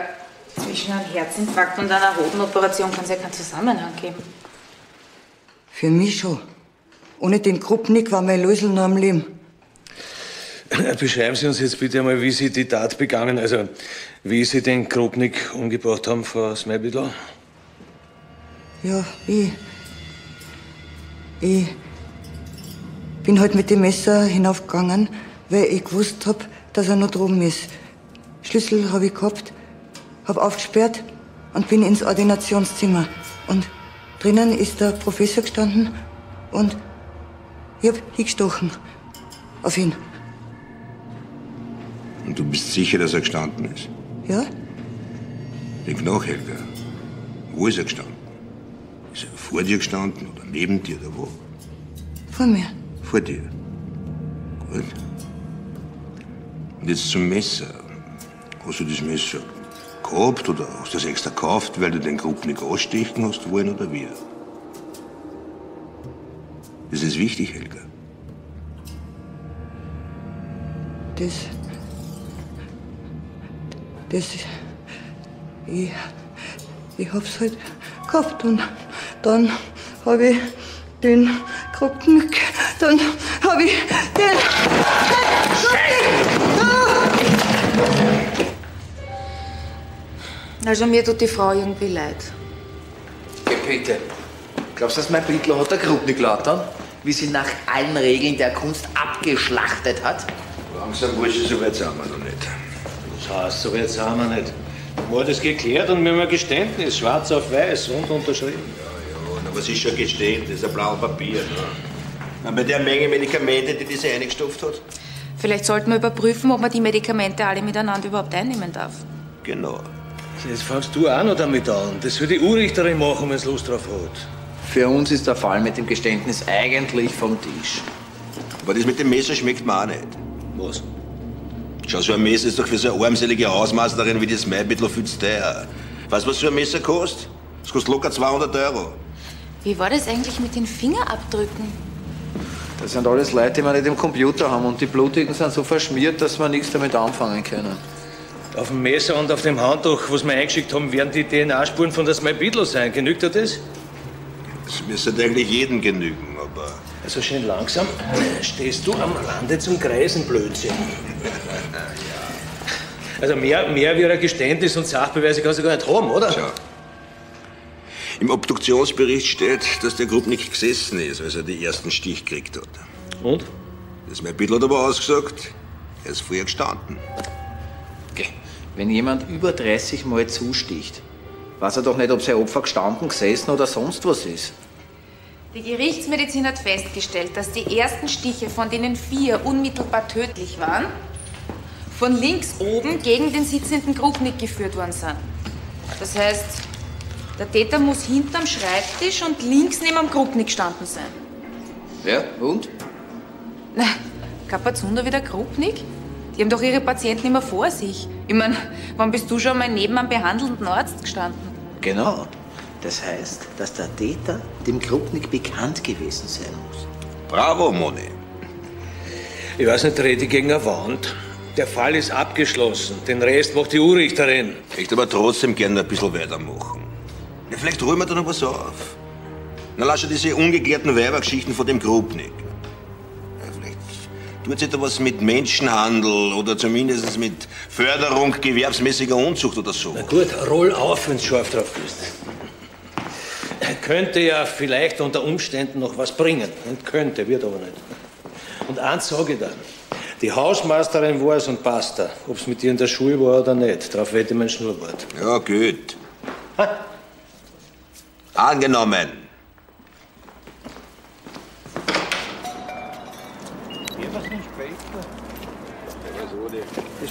zwischen einem Herzinfarkt und einer Hodenoperation kann es ja keinen Zusammenhang geben. Für mich schon. Ohne den Gruppnik war mein Lösel noch am Leben. Beschreiben Sie uns jetzt bitte einmal, wie Sie die Tat begangen, also wie Sie den Grobnik umgebracht haben, Frau Smeibidl. Ja, ich. Ich bin halt mit dem Messer hinaufgegangen, weil ich gewusst hab, dass er noch droben ist. Schlüssel habe ich gehabt, hab aufgesperrt und bin ins Ordinationszimmer. Und drinnen ist der Professor gestanden und ich hab hingestochen. Auf ihn. Und du bist sicher, dass er gestanden ist? Ja? Denk nach, Helga. Wo ist er gestanden? Vor dir gestanden oder neben dir oder wo? Vor mir. Vor dir. Gut. Und jetzt zum Messer. Hast du das Messer gehabt oder hast du das extra gekauft, weil du den Gruppnik anstechen hast wollen oder wie? Das ist wichtig, Helga. Das. Das. Ich. Ich hab's halt gehabt und dann hab ich den Gruppen. Dann hab ich den. Also mir tut die Frau irgendwie leid. Geh, Peter. Glaubst du, dass mein Bildler hat der Grubnik lautern? Wie sie nach allen Regeln der Kunst abgeschlachtet hat? Langsam, Bursche, so weit sind wir noch nicht. Das heißt, so weit sind wir nicht. Mord ist geklärt und wir haben ein Geständnis, schwarz auf weiß und unterschrieben. Ja, na, was ist schon Geständnis? Ein blaues Papier. Ne? Bei der Menge Medikamente, die diese eingestopft hat? Vielleicht sollten wir überprüfen, ob man die Medikamente alle miteinander überhaupt einnehmen darf. Genau. Jetzt fängst du auch noch damit an. Das will die Urrichterin machen, wenn sie Lust drauf hat. Für uns ist der Fall mit dem Geständnis eigentlich vom Tisch. Aber das mit dem Messer schmeckt mir auch nicht. Was? Schau, so ein Messer ist doch für so eine armselige Hausmeisterin wie das Maibittel viel zu teuer. Weißt du, was so ein Messer kostet? Das kostet locker 200 Euro. Wie war das eigentlich mit den Fingerabdrücken? Das sind alles Leute, die wir nicht im Computer haben und die Blutigen sind so verschmiert, dass wir nichts damit anfangen können. Auf dem Messer und auf dem Handtuch, was wir eingeschickt haben, werden die DNA-Spuren von das Maibidl sein. Genügt dir das? Das müsste eigentlich jedem genügen, aber. Also schön langsam stehst du am Rande zum Kreisen, Blödsinn. Also mehr, mehr wie ein Geständnis und Sachbeweise kannst du gar nicht haben, oder? Schau. Im Obduktionsbericht steht, dass der Grubnik gesessen ist, als er die ersten Stich gekriegt hat. Und? Das Maibitl hat aber ausgesagt, er ist vorher gestanden. Wenn jemand über 30 Mal zusticht, weiß er doch nicht, ob sein Opfer gestanden, gesessen oder sonst was ist. Die Gerichtsmedizin hat festgestellt, dass die ersten Stiche, von denen vier unmittelbar tödlich waren, von links oben gegen den sitzenden Grubnik geführt worden sind. Das heißt, der Täter muss hinterm Schreibtisch und links neben dem Grubnik gestanden sein. Ja, und? Na, Kapazunder wie der Grubnik? Die haben doch ihre Patienten immer vor sich. Ich mein, wann bist du schon mal neben einem behandelnden Arzt gestanden? Genau. Das heißt, dass der Täter dem Grubnik bekannt gewesen sein muss. Bravo, Moni. Ich weiß nicht, rede ich gegen eine Wand. Der Fall ist abgeschlossen. Den Rest macht die Urrichterin. Ich möchte aber trotzdem gerne ein bisschen weitermachen. Ja, vielleicht räumen wir da noch was auf. Na, lass diese ungeklärten Weibergeschichten von dem Grubnik. Ja, vielleicht tut sich da was mit Menschenhandel oder zumindest mit Förderung gewerbsmäßiger Unzucht oder so. Na gut, roll auf, wenn du scharf drauf bist. Könnte ja vielleicht unter Umständen noch was bringen. Könnte, wird aber nicht. Und eins sage ich dann. Die Hausmeisterin weiß und passt da. Ob es mit dir in der Schule war oder nicht. Darauf wette ich mein Schnurrbart. Ja, gut. Angenommen.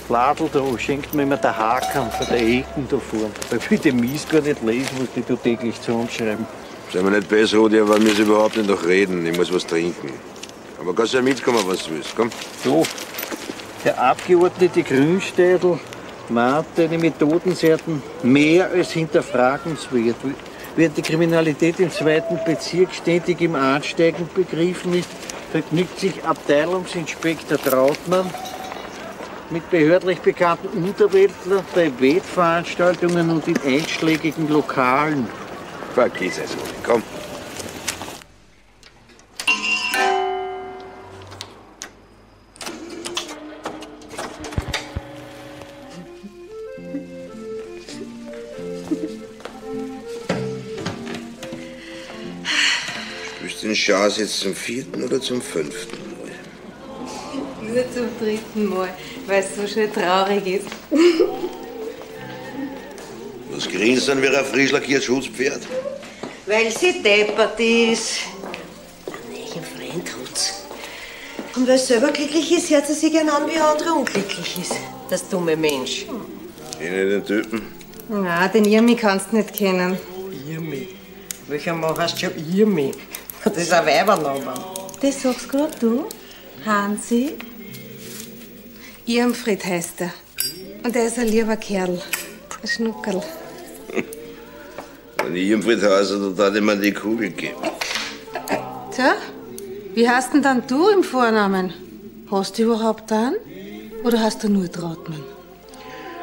Das Bladel da schenkt mir immer der Haken von der Ecken da vorne. Weil ich den Mies gar nicht lesen, was die da täglich zu uns schreiben. Sei mir nicht besser, Rudi, aber wir müssen überhaupt nicht noch reden. Ich muss was trinken. Aber kannst ja mitkommen, was du willst. Komm. So, der Abgeordnete Grünstädel meint, deine Methoden seien mehr als hinterfragenswert. Während die Kriminalität im zweiten Bezirk stetig im Ansteigen begriffen ist, vergnügt sich Abteilungsinspektor Trautmann mit behördlich bekannten Unterweltlern bei Wettveranstaltungen und in einschlägigen Lokalen. Vergiss es, Rudi. Komm. Spielst du den Schaß jetzt zum vierten oder zum fünften? Nur zum dritten Mal, weil es so schön traurig ist. Was grinst dann wie ein frisch lackiertes Schutzpferd? Weil sie deppert ist. Welchen Freund hat's? Und weil sie selber glücklich ist, hört sie sich gern an, wie ein anderer unglücklich ist. Das dumme Mensch. Ich nicht den Typen. Na, den Irmi kannst du nicht kennen. Irmi. Welcher Mann heißt schon Irmi? Das ist ein Weibername. Das sagst grad du, Hansi. Irmfried heißt er. Und er ist ein lieber Kerl. Ein Schnuckerl. Wenn ich Irmfried heiße, dann hat ich mir die Kugel gegeben. Tja, wie heißt denn dann du im Vornamen? Hast du überhaupt einen? Oder hast du nur Trautmann?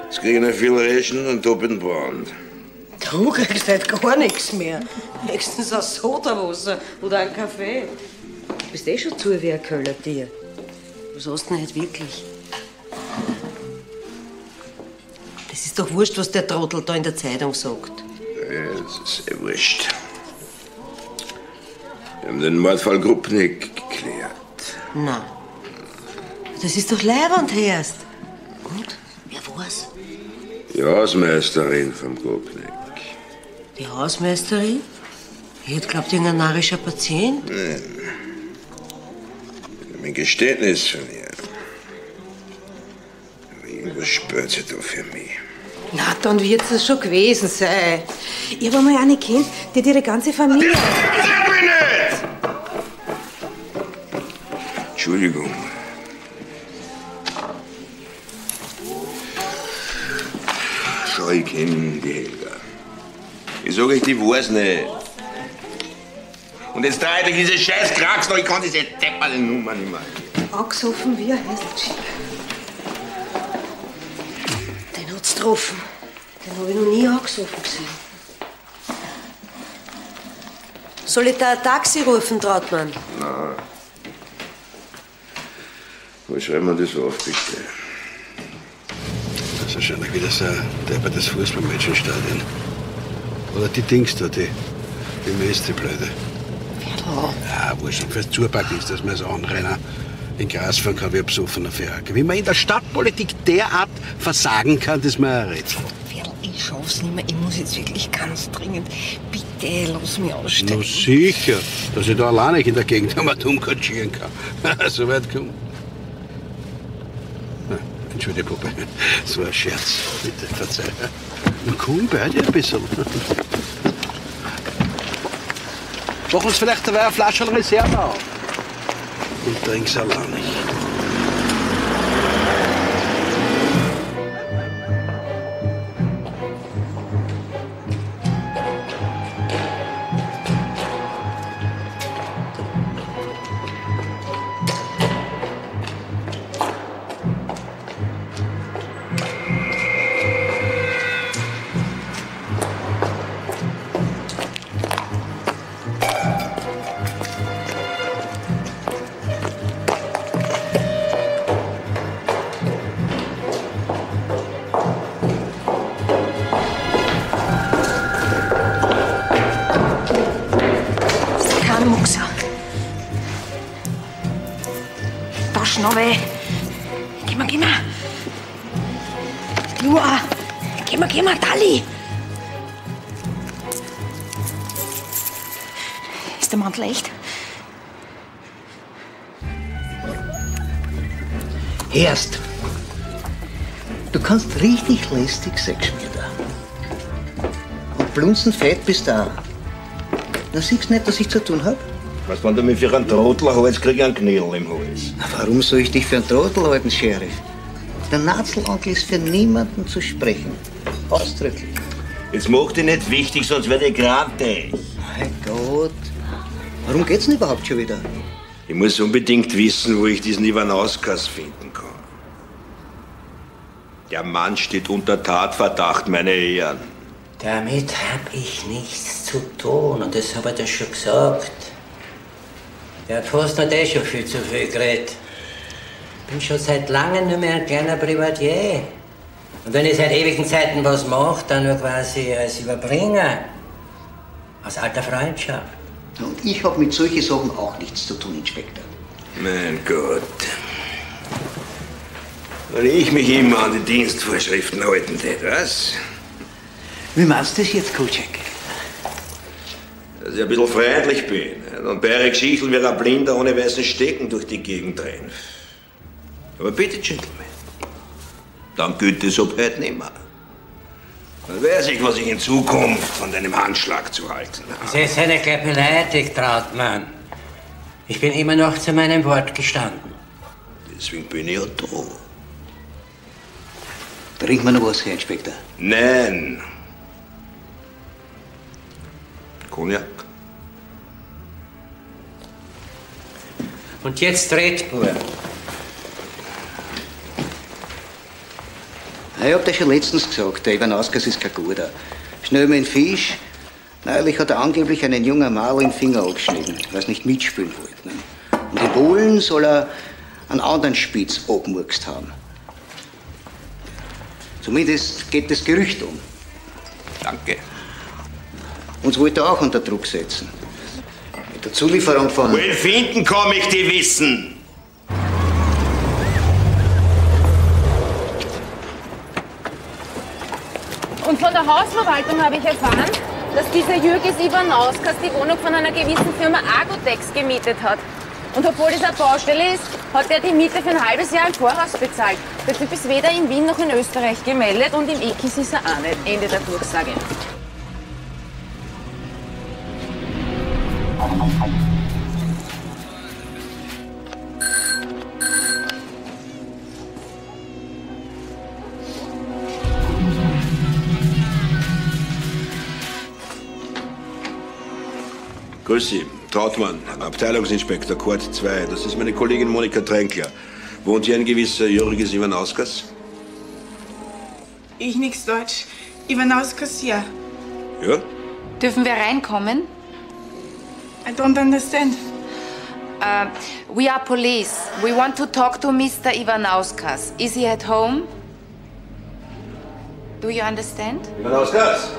Jetzt krieg ich noch viel Rechen und doppelten Brand. Du kriegst halt gar nichts mehr. Höchstens ein Sodawasser oder ein Kaffee. Du bist eh schon zu wie ein Köller Tier. Was hast du denn halt wirklich? Das ist doch wurscht, was der Trottel da in der Zeitung sagt. Ja, das ist sehr wurscht. Wir haben den Mordfall Gruppnick geklärt. Na, das ist doch Leibwand erst. Und? Wer war's? Die Hausmeisterin vom Gruppnick. Die Hausmeisterin? Ich hätte glaubt, irgendein narischer Patient. Nein. Ich hab ein Geständnis von ihr. Aber irgendwas spürt sie da für mich. Na, dann wird es schon gewesen sein. Ich habe mal eine kennt, die hat ihre ganze Familie. Entschuldigung. Schau, ich kenn die Helga. Ich sag euch, die weiß nicht. Und jetzt dreht euch diese scheiß Krax noch, ich kann diese depperle Nummer nicht mehr. Angesoffen, wie er heißt. Getroffen. Den habe ich noch nie angesoffen gesehen. Soll ich da ein Taxi rufen, Trautmann? Nein. Was schreiben wir das auf, bitte? Das ist schon wieder so ein deppertes Fußballmatch-Stadion. Oder die Dings da, die, die Mäste-Blöde. Ja, wurscht. Fürs Zupacken ist, dass man so anrennen in Gras fahren kann wie ein besoffener Ferrari. Wie man in der Stadtpolitik derart versagen kann, das ist mir ein Rätsel. Ich schaff's nicht mehr. Ich muss jetzt wirklich ganz dringend. Bitte, lass mich Na aussteigen. sicher, dass ich da alleine in der Gegend einmal dumm katschieren kann. so weit kommt. Ah, Entschuldige, Puppe. So ein Scherz. Bitte, verzeih. Na komm, bei dir ein bisschen. Mach uns vielleicht eine Flasche Reserve auf. Und trink's allein richtig lästig sein, Geschmieder. Und blunzenfett bist du auch. Na, siehst du nicht, dass ich zu tun hab? Was, wenn du mich für einen Trottel hältst, krieg ich einen Knädel im Hals. Na, warum soll ich dich für einen Trottel halten, Sheriff? Der Natzelankel ist für niemanden zu sprechen. Ausdrücklich. Jetzt mach dich nicht wichtig, sonst werde ich grantig. Mein Gott. Warum geht's denn überhaupt schon wieder? Ich muss unbedingt wissen, wo ich diesen Ivanauskas finden kann. Der Mann steht unter Tatverdacht, meine Ehren. Damit hab ich nichts zu tun und das hab ich dir schon gesagt. Der hat fast nicht eh schon viel zu viel geredet. Bin schon seit langem nicht mehr ein kleiner Privatier. Und wenn ich seit ewigen Zeiten was mache, dann nur quasi als Überbringer. Aus alter Freundschaft. Und ich hab mit solchen Sachen auch nichts zu tun, Inspektor. Mein Gott. Weil ich mich immer an die Dienstvorschriften halten tät, was? Wie machst du das jetzt, Kutschek? Dass ich ein bisschen freundlich bin und bei eurer Geschichte wie ein Blinder ohne weißen Stecken durch die Gegend rennt. Aber bitte, Gentlemen, dann gilt es ab heute nicht mehr. Dann weiß ich, was ich in Zukunft von deinem Handschlag zu halten habe. Sie sind ja gleich beleidigt, Trautmann. Ich bin immer noch zu meinem Wort gestanden. Deswegen bin ich ja da. Trink mir noch was, Herr Inspektor. Nein. Cognac. Und jetzt Red Bull. Ich hab dir schon letztens gesagt, der Ivanauskas ist kein guter. Schnell mir einen Fisch. Neulich hat er angeblich einen jungen Maler im Finger angeschnitten, weil er nicht mitspielen wollte. Ne? Und in Polen soll er einen anderen Spitz abgemurkst haben. Zumindest geht das Gerücht um. Danke. Uns wollte er auch unter Druck setzen. Mit der Zulieferung von. Wohin finden komm ich die Wissen? Und von der Hausverwaltung habe ich erfahren, dass dieser Jürgis Ivanauskas die Wohnung von einer gewissen Firma Agotex gemietet hat. Und obwohl es eine Baustelle ist, hat er die Miete für ein halbes Jahr im Voraus bezahlt. Der Typ ist weder in Wien noch in Österreich gemeldet und im Ekis ist er auch nicht. Ende der Durchsage. Grüß Sie, Trautmann, Abteilungsinspektor, Kord 2. Das ist meine Kollegin Monika Tränkler. Wohnt hier ein gewisser Jürgis Ivanauskas? Ich nix Deutsch. Ivanauskas, ja. Ja? Dürfen wir reinkommen? I don't understand. Uh, we are police. We want to talk to Mr. Ivanauskas. Is he at home? Do you understand? Ivanauskas?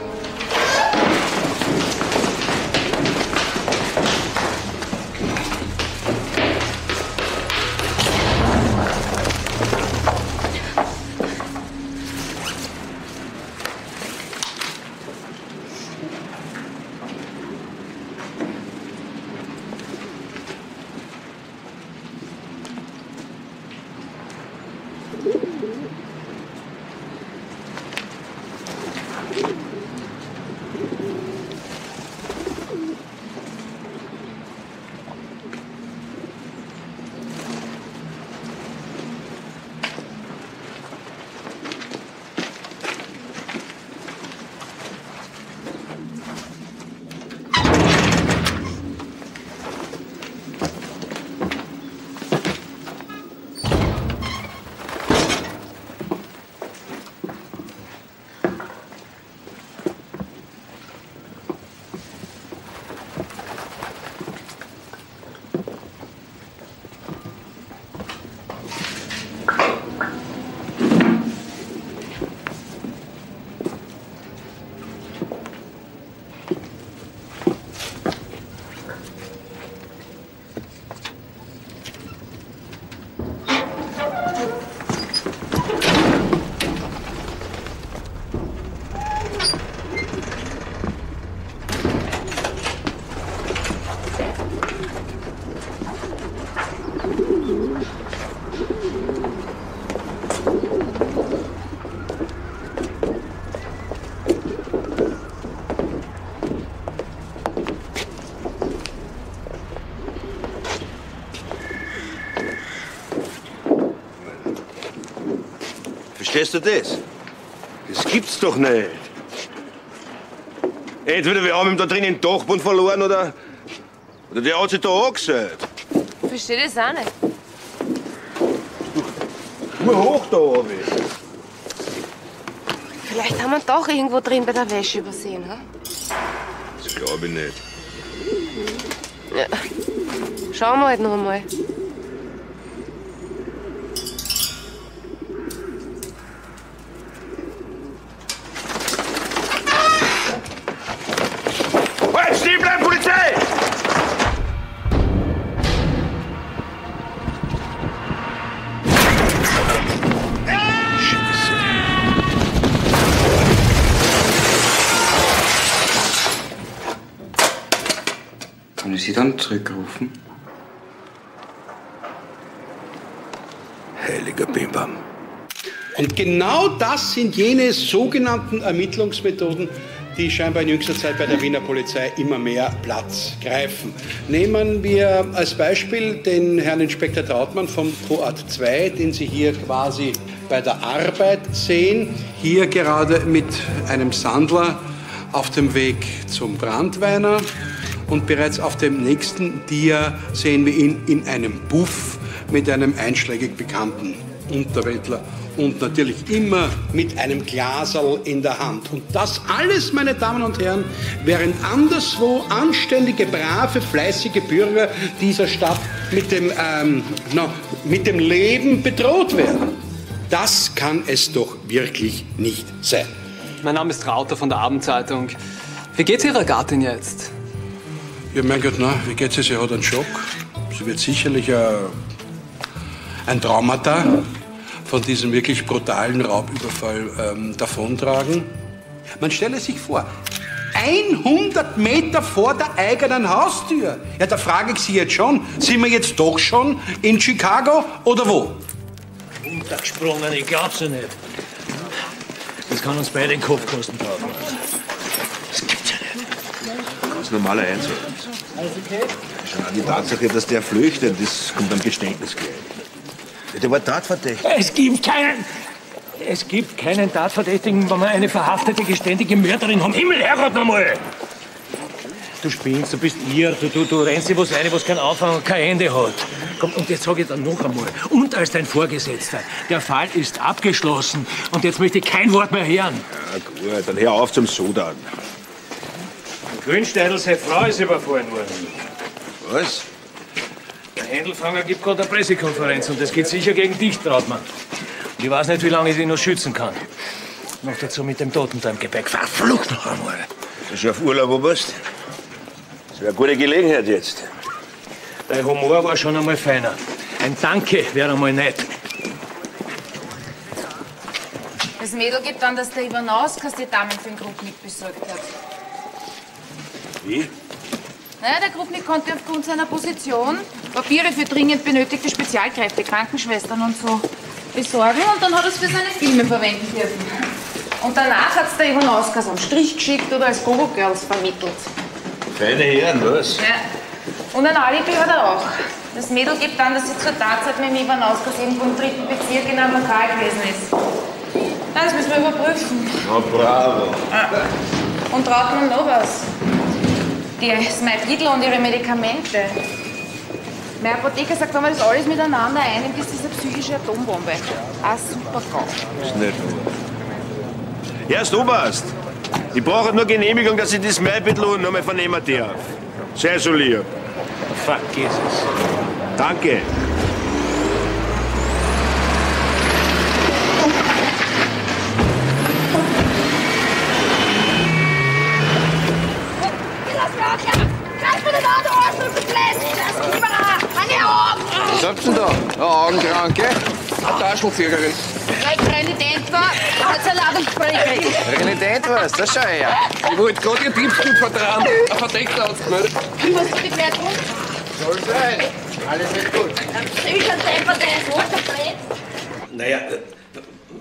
Verstehst du das? Das gibt's doch nicht. Entweder wir haben ihm da drin den Dachboden verloren oder, oder der hat sich da angesellt. Ich verstehe das auch nicht. Nur hoch da oben. Vielleicht haben wir ihn doch irgendwo drin bei der Wäsche übersehen, ha? Das glaube ich nicht. Ja. Schauen wir halt noch einmal. Zurückrufen? Heiliger Bimbam. Und genau das sind jene sogenannten Ermittlungsmethoden, die scheinbar in jüngster Zeit bei der Wiener Polizei immer mehr Platz greifen. Nehmen wir als Beispiel den Herrn Inspektor Trautmann vom Proat 2, den Sie hier quasi bei der Arbeit sehen. Hier gerade mit einem Sandler auf dem Weg zum Brandweiner. Und bereits auf dem nächsten Dia sehen wir ihn in einem Buff mit einem einschlägig bekannten Unterwäldler und natürlich immer mit einem Glaserl in der Hand. Und das alles, meine Damen und Herren, während anderswo anständige, brave, fleißige Bürger dieser Stadt mit dem, ähm, na, mit dem Leben bedroht werden. Das kann es doch wirklich nicht sein. Mein Name ist Rauter von der Abendzeitung. Wie geht's Ihrer Gattin jetzt? Ja, mein Gott, na, wie geht's ihr? Sie hat einen Schock. Sie wird sicherlich äh, ein Traumata von diesem wirklich brutalen Raubüberfall ähm, davontragen. Man stelle sich vor, 100 Meter vor der eigenen Haustür. Ja, da frage ich Sie jetzt schon, sind wir jetzt doch schon in Chicago oder wo? Untergesprungen, ich glaub's ja nicht. Das kann uns beide den Kopf kosten, Kaufmann. Ganz normaler Einsatz. Schon an die Tatsache, dass der flüchtet, das kommt am Geständnis gleich. Der war tatverdächtig. Es gibt keinen. Es gibt keinen Tatverdächtigen, wenn wir eine verhaftete, geständige Mörderin haben. Himmel, Herrgott nochmal! Du spinnst, du bist irr, du, du, du rennst dir was rein, was keinen Anfang und kein Ende hat. Komm, und jetzt sage ich dann noch einmal. Und als dein Vorgesetzter, der Fall ist abgeschlossen. Und jetzt möchte ich kein Wort mehr hören. Ja, gut, dann hör auf zum Sodan. Grünsteidl, seine Frau ist überfahren worden. Was? Der Händelfanger gibt gerade eine Pressekonferenz und das geht sicher gegen dich, Trautmann. Und ich weiß nicht, wie lange ich dich noch schützen kann. Noch dazu mit dem Toten da im Gepäck. Verflucht noch einmal. Du schon auf Urlaub wo bist? Das wäre eine gute Gelegenheit jetzt. Dein Humor war schon einmal feiner. Ein Danke wäre einmal nett. Das Mädel gibt dann, dass der Ivanauskas die Damen für den Grupnik besorgt hat. Wie? Naja, der Grupnik konnte aufgrund seiner Position Papiere für dringend benötigte Spezialkräfte, Krankenschwestern und so besorgen und dann hat er es für seine Filme verwenden dürfen. Und danach hat es der Ivanauskas am Strich geschickt oder als Gogo-Girls vermittelt. Feine Herren, was? Ja. Und ein Alibi hat er auch. Das Mädel gibt an, dass sie zur Tatzeit mit dem Ivanauskas irgendwo im dritten Bezirk in einem Lokal gewesen ist. Das müssen wir überprüfen. Na, bravo. Ah. Und traut man noch was? Die Smeipidl und ihre Medikamente. Mein Apotheker sagt, wenn man das alles miteinander einnimmt, ist das eine psychische Atombombe. Ein super Gau. Ist nicht wahr. Herr Oberst, ich brauche nur Genehmigung, dass ich das Maibittel noch mal vernehmen darf. Sei so lieb. Vergiss es. Danke. Was habt ihr denn da? Eine Augenkranke? Eine Taschenführerin. Präsident war, hat sein Ladungsgespräch gekriegt. Realität was? Das schau her. Ich wollte gerade ihr Tippsgut vertrauen. Ein Verdächtiger hat's gemeldet. Wie muss ich die Pferd tun? Soll sein. Alles ist gut. Ich ein Temper, der ist wohl. Naja, äh,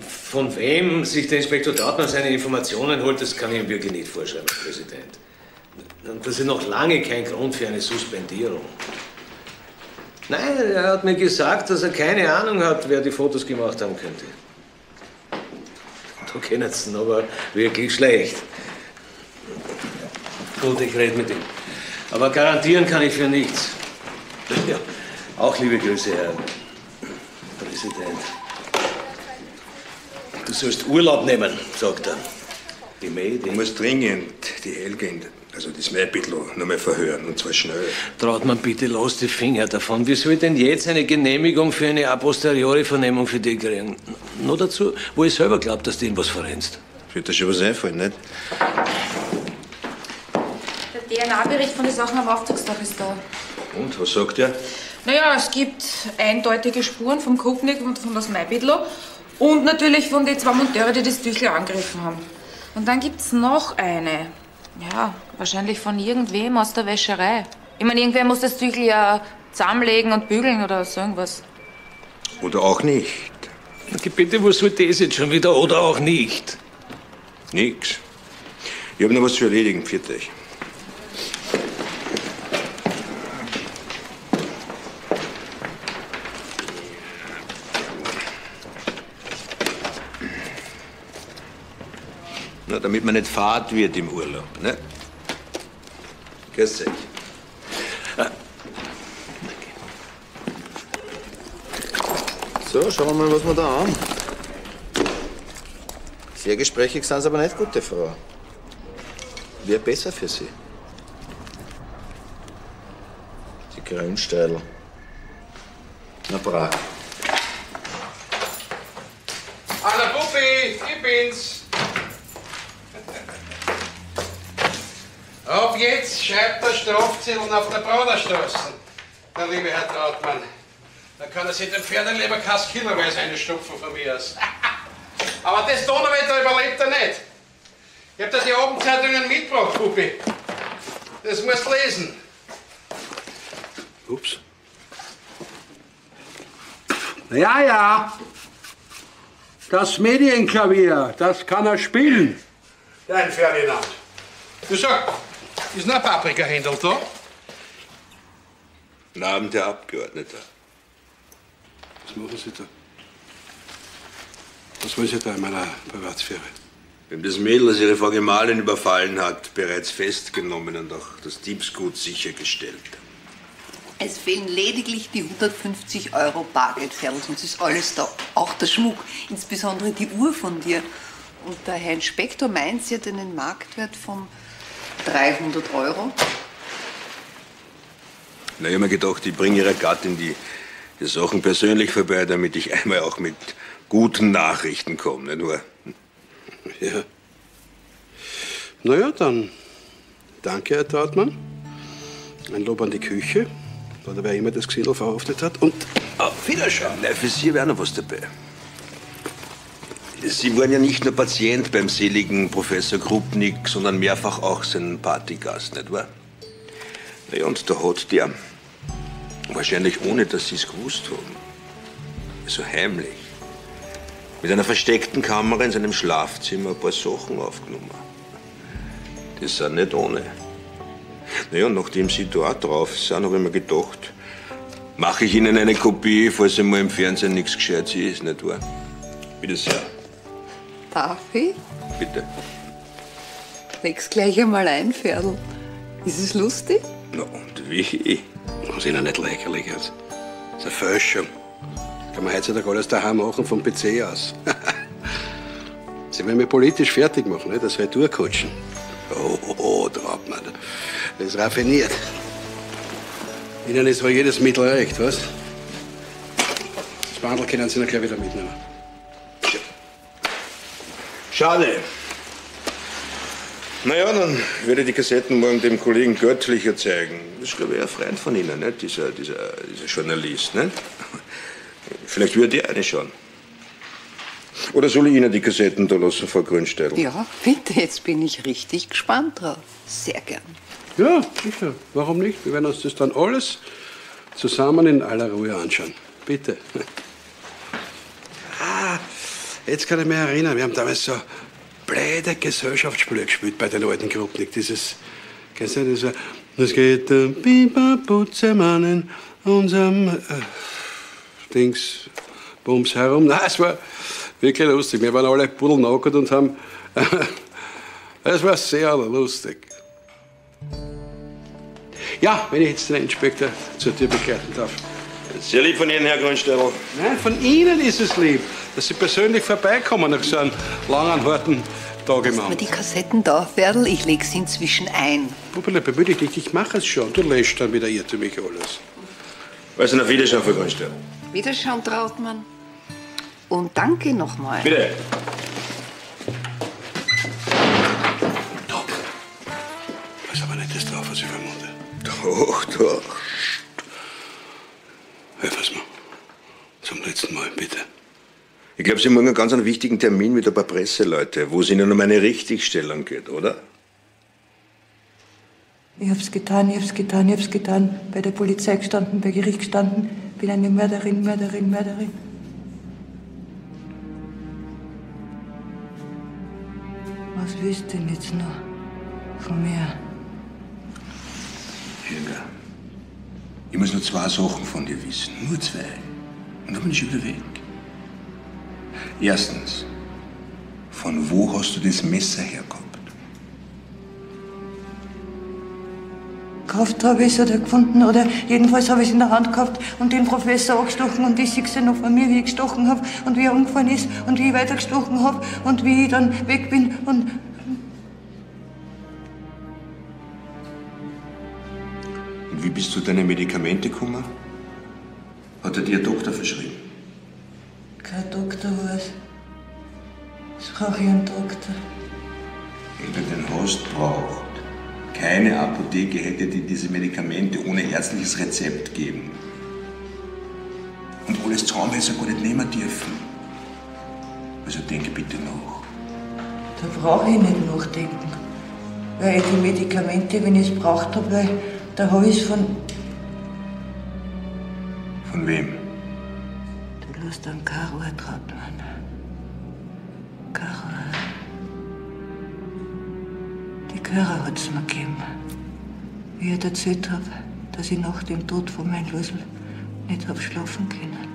von wem sich der Inspektor Trautmann seine Informationen holt, das kann ich ihm wirklich nicht vorschreiben, Herr Präsident. Das ist noch lange kein Grund für eine Suspendierung. Nein, er hat mir gesagt, dass er keine Ahnung hat, wer die Fotos gemacht haben könnte. so kennen's ihn, aber wirklich schlecht. Gut, ich rede mit ihm. Aber garantieren kann ich für nichts. Ja, auch liebe Grüße, Herr Präsident. Du sollst Urlaub nehmen, sagt er. Die Mädchen. Ich muss dringend die Helge, in- also das Mädbittel, noch mal verhören, und zwar schnell. Trautmann, bitte lass die Finger davon. Wie soll ich denn jetzt eine Genehmigung für eine a posteriori Vernehmung für die kriegen? Nur dazu, wo ich selber glaube, dass du ihm was verrennst. Wird dir schon was einfallen, nicht? Der DNA-Bericht von den Sachen am Aufzugstag ist da. Und, was sagt er? Naja, es gibt eindeutige Spuren vom Krupnik und von das Maibidlo und natürlich von den zwei Monteure, die das Tüchel angegriffen haben. Und dann gibt's noch eine. Ja, wahrscheinlich von irgendwem aus der Wäscherei. Ich meine, irgendwer muss das Tüchel ja zusammenlegen und bügeln oder so irgendwas. Oder auch nicht. Okay, bitte, was soll das jetzt schon wieder oder auch nicht? Nix. Ich hab noch was zu erledigen, pfiat euch. Na, damit man nicht fad wird im Urlaub, ne? Grüß euch. So, schauen wir mal, was wir da haben. Sehr gesprächig sind Sie aber nicht, gute Frau. Wäre besser für Sie. Die Grünsteidl. Na, brav. Anna Puppi, ich bin's. Ab jetzt schreibt der Strafzettel auf der Braunerstraße. Der liebe Herr Trautmann. Da kann er sich den Pferdeleberkass kiloweise einstopfen von mir aus. Aber das Donnerwetter überlebt er nicht. Ich hab dir die Abendzeitungen mitgebracht, Puppi. Das musst du lesen. Ups. Ja, ja. Das Medienklavier, das kann er spielen. Dein Ferdinand. Du sag, ist noch ein Paprikahändel da? Guten Abend, Herr Abgeordneter. Was machen Sie da? Was wollen Sie da in meiner Privatsphäre? Wir haben das Mädel, das ihre Frau Gemahlin überfallen hat, bereits festgenommen und auch das Diebsgut sichergestellt. Es fehlen lediglich die 150 Euro Bargeld, Ferl, sonst ist alles da. Auch der Schmuck, insbesondere die Uhr von dir. Und der Herr Inspektor meint, sie hat einen Marktwert von 300 Euro. Na, ich hab mir gedacht, ich bringe Ihrer Gattin die, die Sachen persönlich vorbei, damit ich einmal auch mit guten Nachrichten komme, nicht wahr? Ja. Naja, dann danke, Herr Trautmann. Ein Lob an die Küche, oder wer immer das Gesindel verhaftet hat. Und auf Wiederschauen. Nein, für Sie wäre noch was dabei. Sie waren ja nicht nur Patient beim seligen Professor Krupnik, sondern mehrfach auch sein Partygast, nicht wahr? Na ja, und da hat der, wahrscheinlich ohne, dass Sie es gewusst haben, so heimlich, mit einer versteckten Kamera in seinem Schlafzimmer ein paar Sachen aufgenommen. Das sind nicht ohne. Naja, und nachdem Sie auch drauf sind, habe ich mir gedacht, mache ich Ihnen eine Kopie, falls einmal im Fernsehen nichts Gescheites ist, nicht wahr? Bitte sehr. Darf ich? Bitte. Leg's gleich einmal ein, Ferl. Ist es lustig? Na, und wie? Das ist Ihnen nicht lächerlich jetzt. Das ist eine Fälschung. Kann man heutzutage alles daheim machen, vom PC aus. Sie wollen mich politisch fertig machen, ne? das Retourkutschen. Oh, oh, oh, Trautmann. Das ist raffiniert. Ihnen ist wohl jedes Mittel recht, was? Das Bandel können Sie noch gleich wieder mitnehmen. Schade. Naja, dann werde ich die Kassetten morgen dem Kollegen Göttlicher zeigen. Das ist, glaube ich, ein Freund von Ihnen, nicht? Dieser, dieser, dieser Journalist, nicht? Vielleicht würde er eine schauen. Oder soll ich Ihnen die Kassetten da lassen, Frau Grünsteidl? Ja, bitte, jetzt bin ich richtig gespannt drauf. Sehr gern. Ja, sicher. Warum nicht? Wir werden uns das dann alles zusammen in aller Ruhe anschauen. Bitte. Jetzt kann ich mich erinnern, wir haben damals so blöde Gesellschaftsspiele gespielt bei den alten Grupnik. Dieses, kennst du das? Es geht um Biber-Putzemann in unserem äh, Dings, Bums herum. Nein, es war, Wirklich lustig. Wir waren alle pudelnackert und haben. Es war sehr lustig. Ja, wenn ich jetzt den Inspektor zur Tür begleiten darf. Sehr lieb von Ihnen, Herr Grünstadel. Nein, von Ihnen ist es lieb, dass Sie persönlich vorbeikommen nach so einem langen, harten Tag im Amt. die Kassetten da, Ferdl, ich leg sie inzwischen ein. Bubele, bemühe dich nicht, ich mache es schon. Du löscht dann wieder irrtümlich alles. Also, auf Wiedersehen, Frau Grünstadel. Wiederschauen, Trautmann. Und danke nochmal. Bitte. Weiß aber nicht das drauf, was ich vermute. Doch, doch. Helfen Sie mir. Zum letzten Mal, bitte. Ich glaube, Sie haben morgen einen ganz einen wichtigen Termin mit ein paar Presseleute, wo es Ihnen um eine Richtigstellung geht, oder? Ich hab's getan, ich hab's getan, ich hab's getan. Bei der Polizei gestanden, bei Gericht gestanden. Bin eine Mörderin, Mörderin, Mörderin. Was willst du denn jetzt noch von mir? Helga, ich muss nur zwei Sachen von dir wissen. Nur zwei. Und dann bin ich wieder weg. Erstens, von wo hast du das Messer hergehabt? Gekauft habe ich es oder gefunden oder jedenfalls habe ich es in der Hand gehabt und den Professor angestochen und ich sehe noch von mir, wie ich gestochen habe und wie er umgefallen ist und wie ich weiter gestochen habe und wie ich dann weg bin und wie bist du deine Medikamente gekommen? Hat er dir ein Doktor verschrieben? kein Doktor weiß. Jetzt brauche ich einen Doktor. Wenn du den hast, braucht. Keine Apotheke hätte dir diese Medikamente ohne ärztliches Rezept geben. Und alles zusammen hätte er gar nicht nehmen dürfen. Also denk bitte nach. Da brauche ich nicht nachdenken. Weil ich die Medikamente, wenn ich es braucht habe, da habe ich von. Von wem? Du lässt an Karo Trautmann. Karo. Die Kara hat es mir gegeben. Wie ich erzählt habe, dass ich nach dem Tod von meinem Lösel nicht hab schlafen können.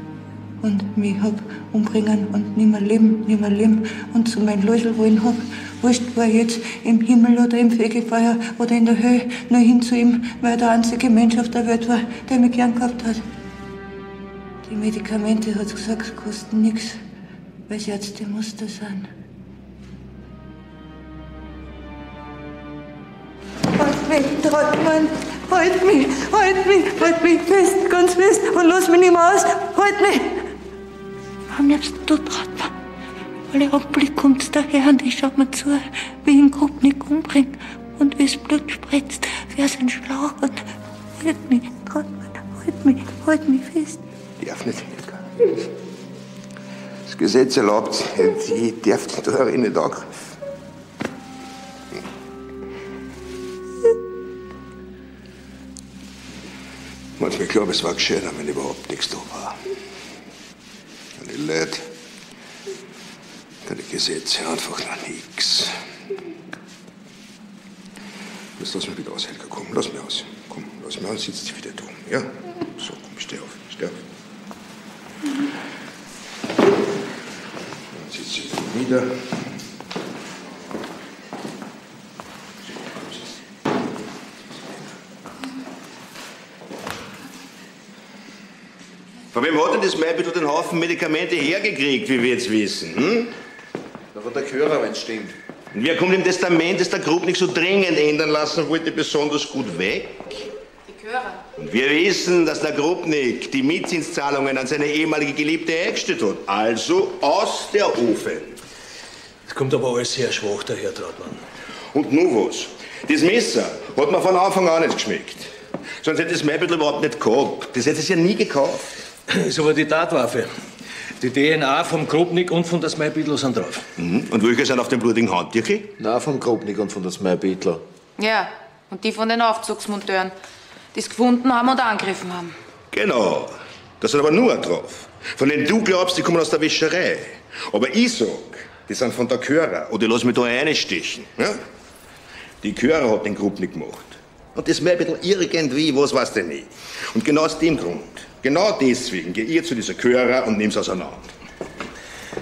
Und mich hab umbringen und nimmer leben, nimmer leben und zu meinem Lösel wollen hab. Wurscht, war jetzt im Himmel oder im Fegefeuer oder in der Höhe, nur hin zu ihm, weil er der einzige Mensch auf der Welt war, der mich gern gehabt hat. Die Medikamente, hat gesagt, kosten nichts, weil sie jetzt die Muster sind. Halt mich, Trautmann! Halt mich! Halt mich! Halt mich fest, ganz fest und lass mich nicht mehr aus! Halt mich! Am liebsten du, Trautmann. Alle Augenblick kommt's daher und ich schau mir zu, wie ich ihn Krupnik umbringt und wie das Blut spritzt, wie aus einem Schlauch und halt mich, Trautmann, halt mich, halt mich fest. Darf nicht, Helga. Das Gesetz erlaubt, ich darf die Teuerin nicht angreifen. Manchmal glaube ich, es war gescheiter, wenn überhaupt nichts da war. Leute, die Gesetze einfach noch nichts. Jetzt lass mich wieder aus, Helga. Komm, lass mich aus. Komm, lass mich aus, sitzt wieder dumm. Ja? So, komm, steh auf, steh auf. Dann sitzt sie wieder. Von wem hat denn das Maibitte den Haufen Medikamente hergekriegt, wie wir jetzt wissen? Hm? Da von der Chörer, wenn es stimmt. Und wer kommt im Testament, das der Grub nicht so dringend ändern lassen wollte, besonders gut weg? Die Chörer. Und wir wissen, dass der Grubnik die Mietzinszahlungen an seine ehemalige Geliebte eingestellt hat. Also aus der Ofen. Das kommt aber alles sehr schwach daher, Trautmann. Und nun was? Das Messer hat mir von Anfang an nicht geschmeckt. Sonst hätte das Maibitl überhaupt nicht gehabt. Das hätte es ja nie gekauft. Ist aber die Tatwaffe. Die DNA vom Grobnik und von das Maibitl sind drauf. Mhm. Und welche sind auf dem blutigen Handtüchel? Na, vom Grobnik und von das Maibitler. Ja, und die von den Aufzugsmonteuren, die es gefunden haben und angegriffen haben. Genau. Da sind aber nur drauf. Von denen du glaubst, die kommen aus der Wäscherei. Aber ich sag, die sind von der Chörer. Und ich lass mich da reinstechen. Ja? Die Chörer hat den Grubnik gemacht. Und das mehr ein bisschen irgendwie, was weiß denn nicht. Und genau aus dem Grund, genau deswegen, geh ich zu dieser Chörer und nimm's auseinander.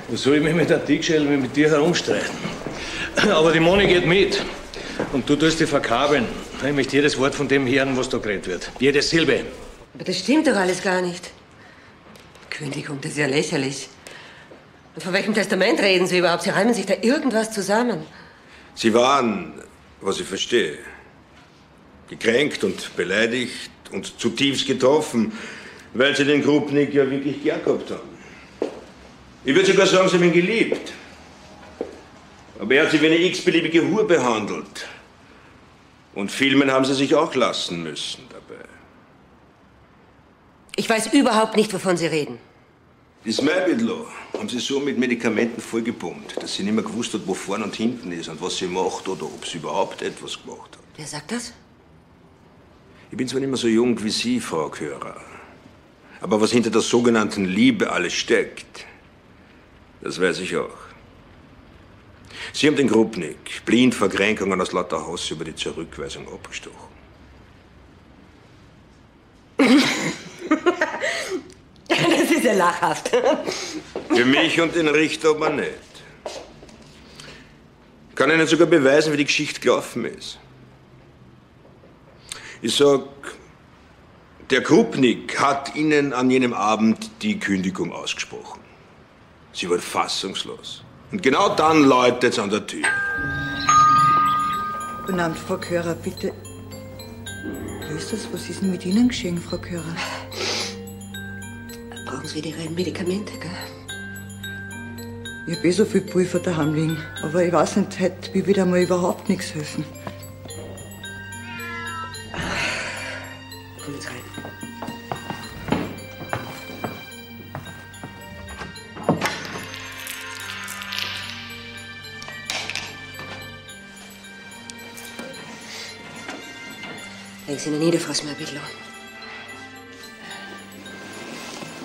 Was soll ich mich mit der Dickschelle mit dir herumstreiten? Aber die Moni geht mit. Und du tust die verkabeln. Ich möchte jedes Wort von dem hören, was da geredet wird. Jede Silbe. Aber das stimmt doch alles gar nicht. Kündigung, das ist ja lächerlich. Und von welchem Testament reden Sie überhaupt? Sie reimen sich da irgendwas zusammen. Sie waren, was ich verstehe, gekränkt und beleidigt und zutiefst getroffen, weil Sie den Krupnik ja wirklich gern gehabt haben. Ich würde sogar sagen, Sie haben ihn geliebt. Aber er hat Sie wie eine x-beliebige Hure behandelt. Und filmen haben Sie sich auch lassen müssen dabei. Ich weiß überhaupt nicht, wovon Sie reden. Die Smilbidlo haben sie so mit Medikamenten vollgepumpt, dass sie nicht mehr gewusst hat, wo vorn und hinten ist und was sie macht oder ob sie überhaupt etwas gemacht hat. Wer sagt das? Ich bin zwar nicht mehr so jung wie Sie, Frau Körer, aber was hinter der sogenannten Liebe alles steckt, das weiß ich auch. Sie haben den Grubnik blind vor Kränkungen aus lauter Haus über die Zurückweisung abgestochen. Das ist ja lachhaft. Für mich und den Richter aber nicht. Ich kann Ihnen sogar beweisen, wie die Geschichte gelaufen ist. Ich sag, der Krupnik hat Ihnen an jenem Abend die Kündigung ausgesprochen. Sie waren fassungslos. Und genau dann läutet es an der Tür. Guten Abend, Frau Körer, bitte. Löst das? Was ist denn mit Ihnen geschehen, Frau Körer? Brauchen Sie die reinen Medikamente, gell? Ich hab eh so viel Pulver daheim liegen. Aber ich weiß nicht, heute mir wieder mal überhaupt nichts helfen. Sie ihn nieder, Frau Smarbidlo.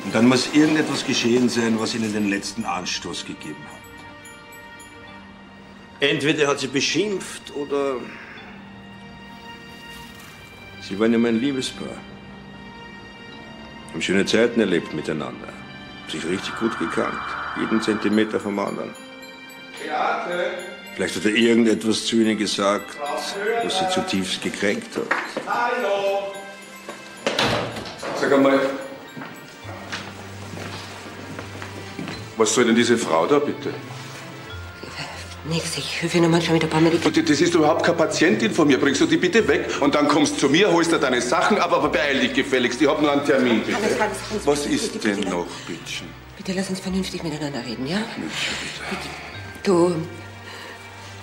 Und dann muss irgendetwas geschehen sein, was Ihnen den letzten Anstoß gegeben hat. Entweder hat sie beschimpft oder sie waren ja mein Liebespaar. Haben schöne Zeiten erlebt miteinander. Sich richtig gut gekannt. Jeden Zentimeter vom anderen. Beate! Vielleicht hat er irgendetwas zu Ihnen gesagt, was Sie zutiefst gekränkt hat. Hallo! Sag einmal, was soll denn diese Frau da bitte? Nix, ich helfe Ihnen manchmal mit ein paar Medikamenten. Das ist überhaupt keine Patientin von mir. Bringst du die bitte weg und dann kommst du zu mir, holst dir deine Sachen ab, aber beeil dich gefälligst. Ich hab nur einen Termin, bitte. Hannes, Hannes, Hannes, Was bitte, ist bitte, denn bitte. noch, Bitchen? Bitte lass uns vernünftig miteinander reden, ja? Du,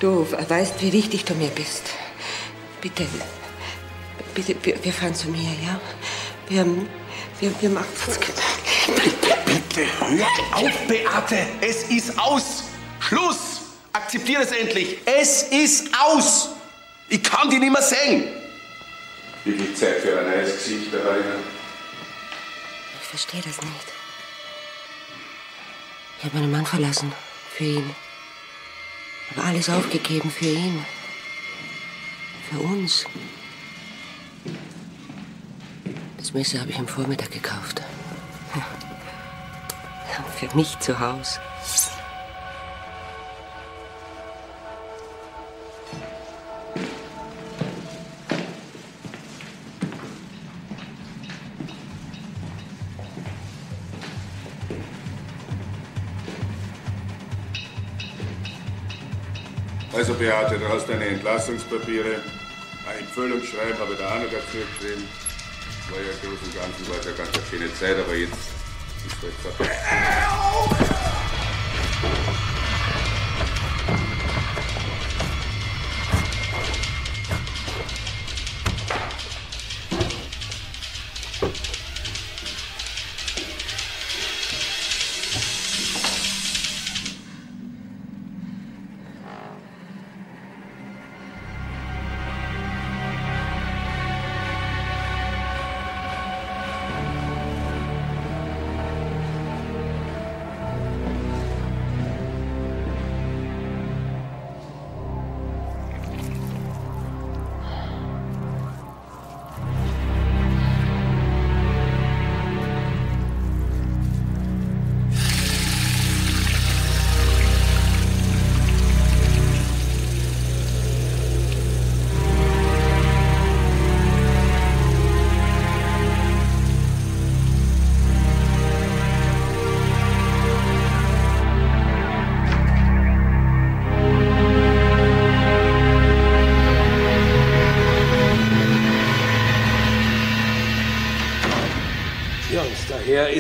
du weißt, wie wichtig du mir bist. Bitte, bitte, wir, wir fahren zu mir, ja? Wir, wir, wir machen Bitte hör auf, Beate! Es ist aus! Schluss! Akzeptiere es endlich! Es ist aus! Ich kann die nicht mehr sehen! Wirklich Zeit für ein neues Gesicht, Katharina. Ich verstehe das nicht. Ich habe meinen Mann verlassen. Für ihn. Habe alles aufgegeben für ihn. Für uns. Das Messer habe ich am Vormittag gekauft. Für mich zu Hause. Also Beate, du hast deine Entlassungspapiere. Ein Empfehlungsschreiben habe ich da auch noch dazu geschrieben. War ja im Großen und Ganzen war es ja ganz eine schöne Zeit, aber jetzt ist halt vorbei.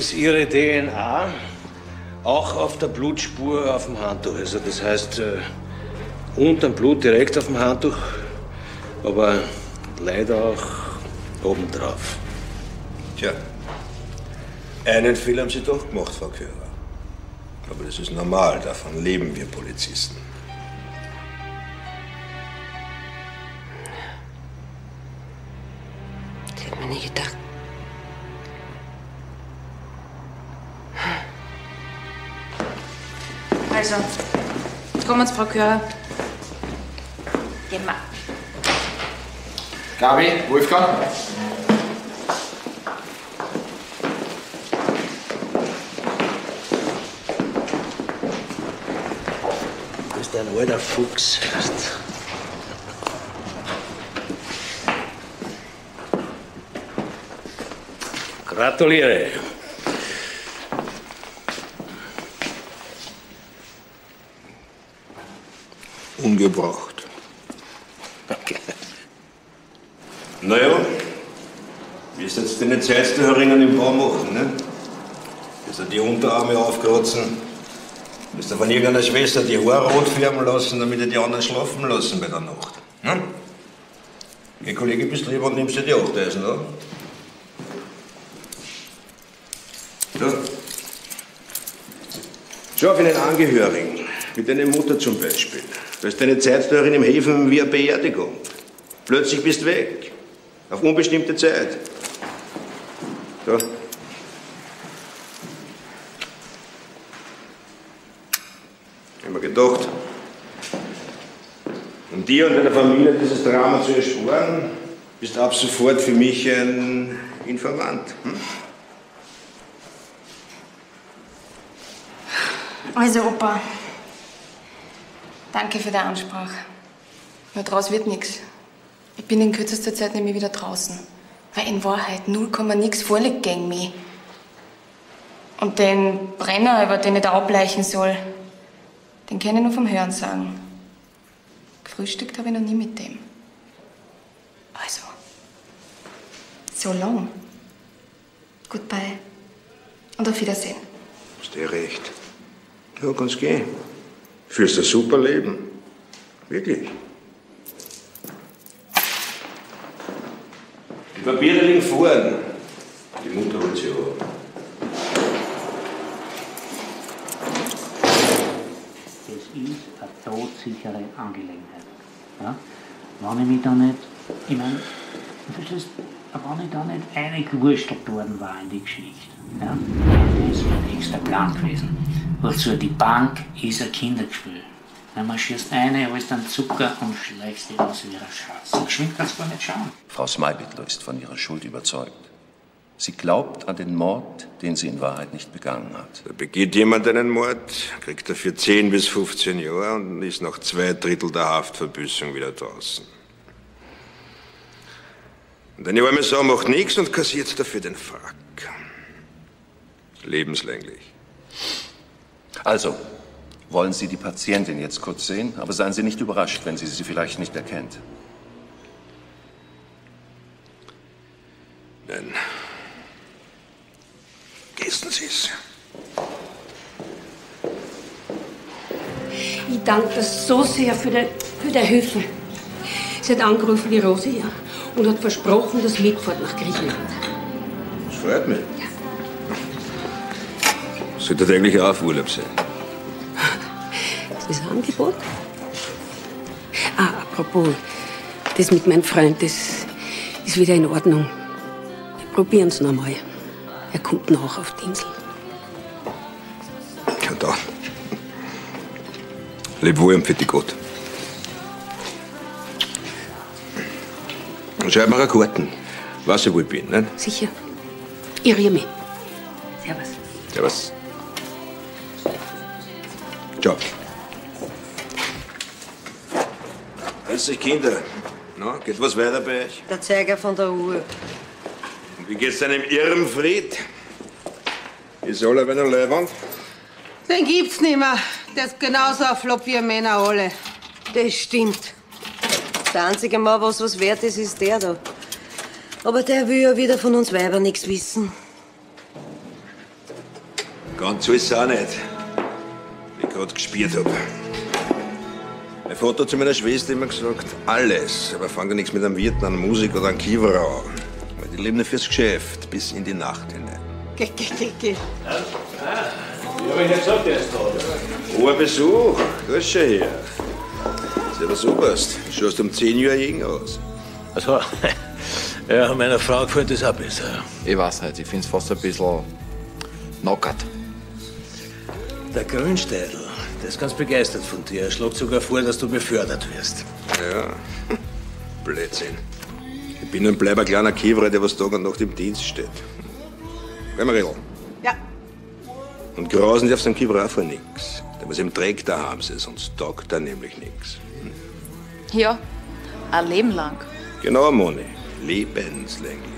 Ist Ihre DNA auch auf der Blutspur auf dem Handtuch. Also das heißt, äh, unterm Blut direkt auf dem Handtuch, aber leider auch obendrauf. Tja, einen Fehler haben Sie doch gemacht, Frau Köhler. Aber das ist normal, davon leben wir Polizisten. Ich hätte mir nie gedacht. Also, kommen Sie, Frau Köhler. Gehen wir. Gabi, Wolfgang. Du bist ein alter Fuchs. Weißt. Ungebraucht. Naja, wie ist jetzt deine Zeit da herinnen im Bau machen, ne? Du die Unterarme aufkratzen? Willst du von irgendeiner Schwester die Haare rot färben lassen, damit ihr die anderen schlafen lassen bei der Nacht? Ne? Ihr Kollege bist lieber und nimmst dir die Achteisen, oder? So. Schau auf einen Angehörigen, wie deine Mutter zum Beispiel. Da ist deine Zeit darin im Häfen wie eine Beerdigung. Plötzlich bist du weg. Auf unbestimmte Zeit. So. Mir gedacht, um dir und deiner Familie dieses Drama zu ersparen, bist ab sofort für mich ein Informant. Hm? Also, Opa, danke für die Ansprache. Nur draus wird nichts. Ich bin in kürzester Zeit nämlich wieder draußen. Weil in Wahrheit 0, nix vorliegt gegen mich. Und den Brenner, über den ich da ableichen soll, den kenne ich nur vom Hören sagen. Gefrühstückt habe ich noch nie mit dem. Also, so lang. Goodbye. Und auf Wiedersehen. Hast dir recht. Ja, kannst gehen. Führst ein super Leben. Wirklich. Die Papiere liegen vorn. Die Mutter holt sie ab. Das ist eine todsichere Angelegenheit. Ja? Wenn ich mich da nicht, ich meine, du verstehst, wenn ich da nicht eingewurstelt worden war in die Geschichte, ja? das ist ein extra Plan gewesen. Wozu die Bank ist ein Kindergespiel. Dann marschierst eine, holst dann Zucker und schleichst die aus wie ein Schatz. So geschwind kannst du gar nicht schauen. Frau Smeibittler ist von ihrer Schuld überzeugt. Sie glaubt an den Mord, den sie in Wahrheit nicht begangen hat. Da begeht jemand einen Mord, kriegt dafür 10 bis 15 Jahre und ist nach zwei Drittel der Haftverbüßung wieder draußen. Und eine arme Sau macht nichts und kassiert dafür den Frack. Lebenslänglich. Also, wollen Sie die Patientin jetzt kurz sehen? Aber seien Sie nicht überrascht, wenn sie sie vielleicht nicht erkennt. Nein. Gießen Sie es. Ich danke so sehr für die, für die Hilfe. Sie hat angerufen, die Rose ja, und hat versprochen, dass mitfahrt nach Griechenland. Das freut mich. Sollte eigentlich auch auf Urlaub sein. Das ist ein Angebot. Ah, apropos, das mit meinem Freund, das ist wieder in Ordnung. Wir probieren es nochmal. Er kommt nach auf die Insel. Ja, dann. Leb wohl und für Gott. Schreib mir eine Karten. Was ich wohl bin, ne? Sicher. Ich rühre mich. Servus. Servus. Ciao. Grüß euch, Kinder. Na, geht was weiter bei euch? Der Zeiger von der Uhr. Und wie geht's deinem Irrenfried? Ist alle bei einer Leihwand? Den gibt's nicht mehr. Der ist genauso ein Flop wie Männer alle. Das stimmt. Der einzige Mann, was was wert ist, ist der da. Aber der will ja wieder von uns Weiber nichts wissen. Ganz so ist es auch nicht. Gerade gespielt hab. Mein Vater hat zu meiner Schwester immer gesagt, alles, aber fang ja nichts mit einem Wirt, einer Musik oder einem Kiewerer an. Weil die leben nur fürs Geschäft, bis in die Nacht hinein. Geh, geh, geh, geh. Ich hab Ihnen gesagt, er ist da. Hoher Besuch, bist schon hier. Servus Oberst, du schaust um 10 Uhr jung aus. Also, ja, meiner Frau gefällt das auch besser. Ich weiß nicht, ich find's fast ein bisschen knockert. Der Grünstädel, der ist ganz begeistert von dir. Er schlägt sogar vor, dass du befördert wirst. Ja, Blödsinn. Ich bin ein kleiner Kiewerer, der was Tag und Nacht im Dienst steht. Geh mal, Redl. Ja. Und grasen darfst am Kiewerer auch vor nix. Der muss im Dreck daheim sein, sonst taugt er nämlich nix. Ja, ein Leben lang. Genau, Moni. Lebenslänglich.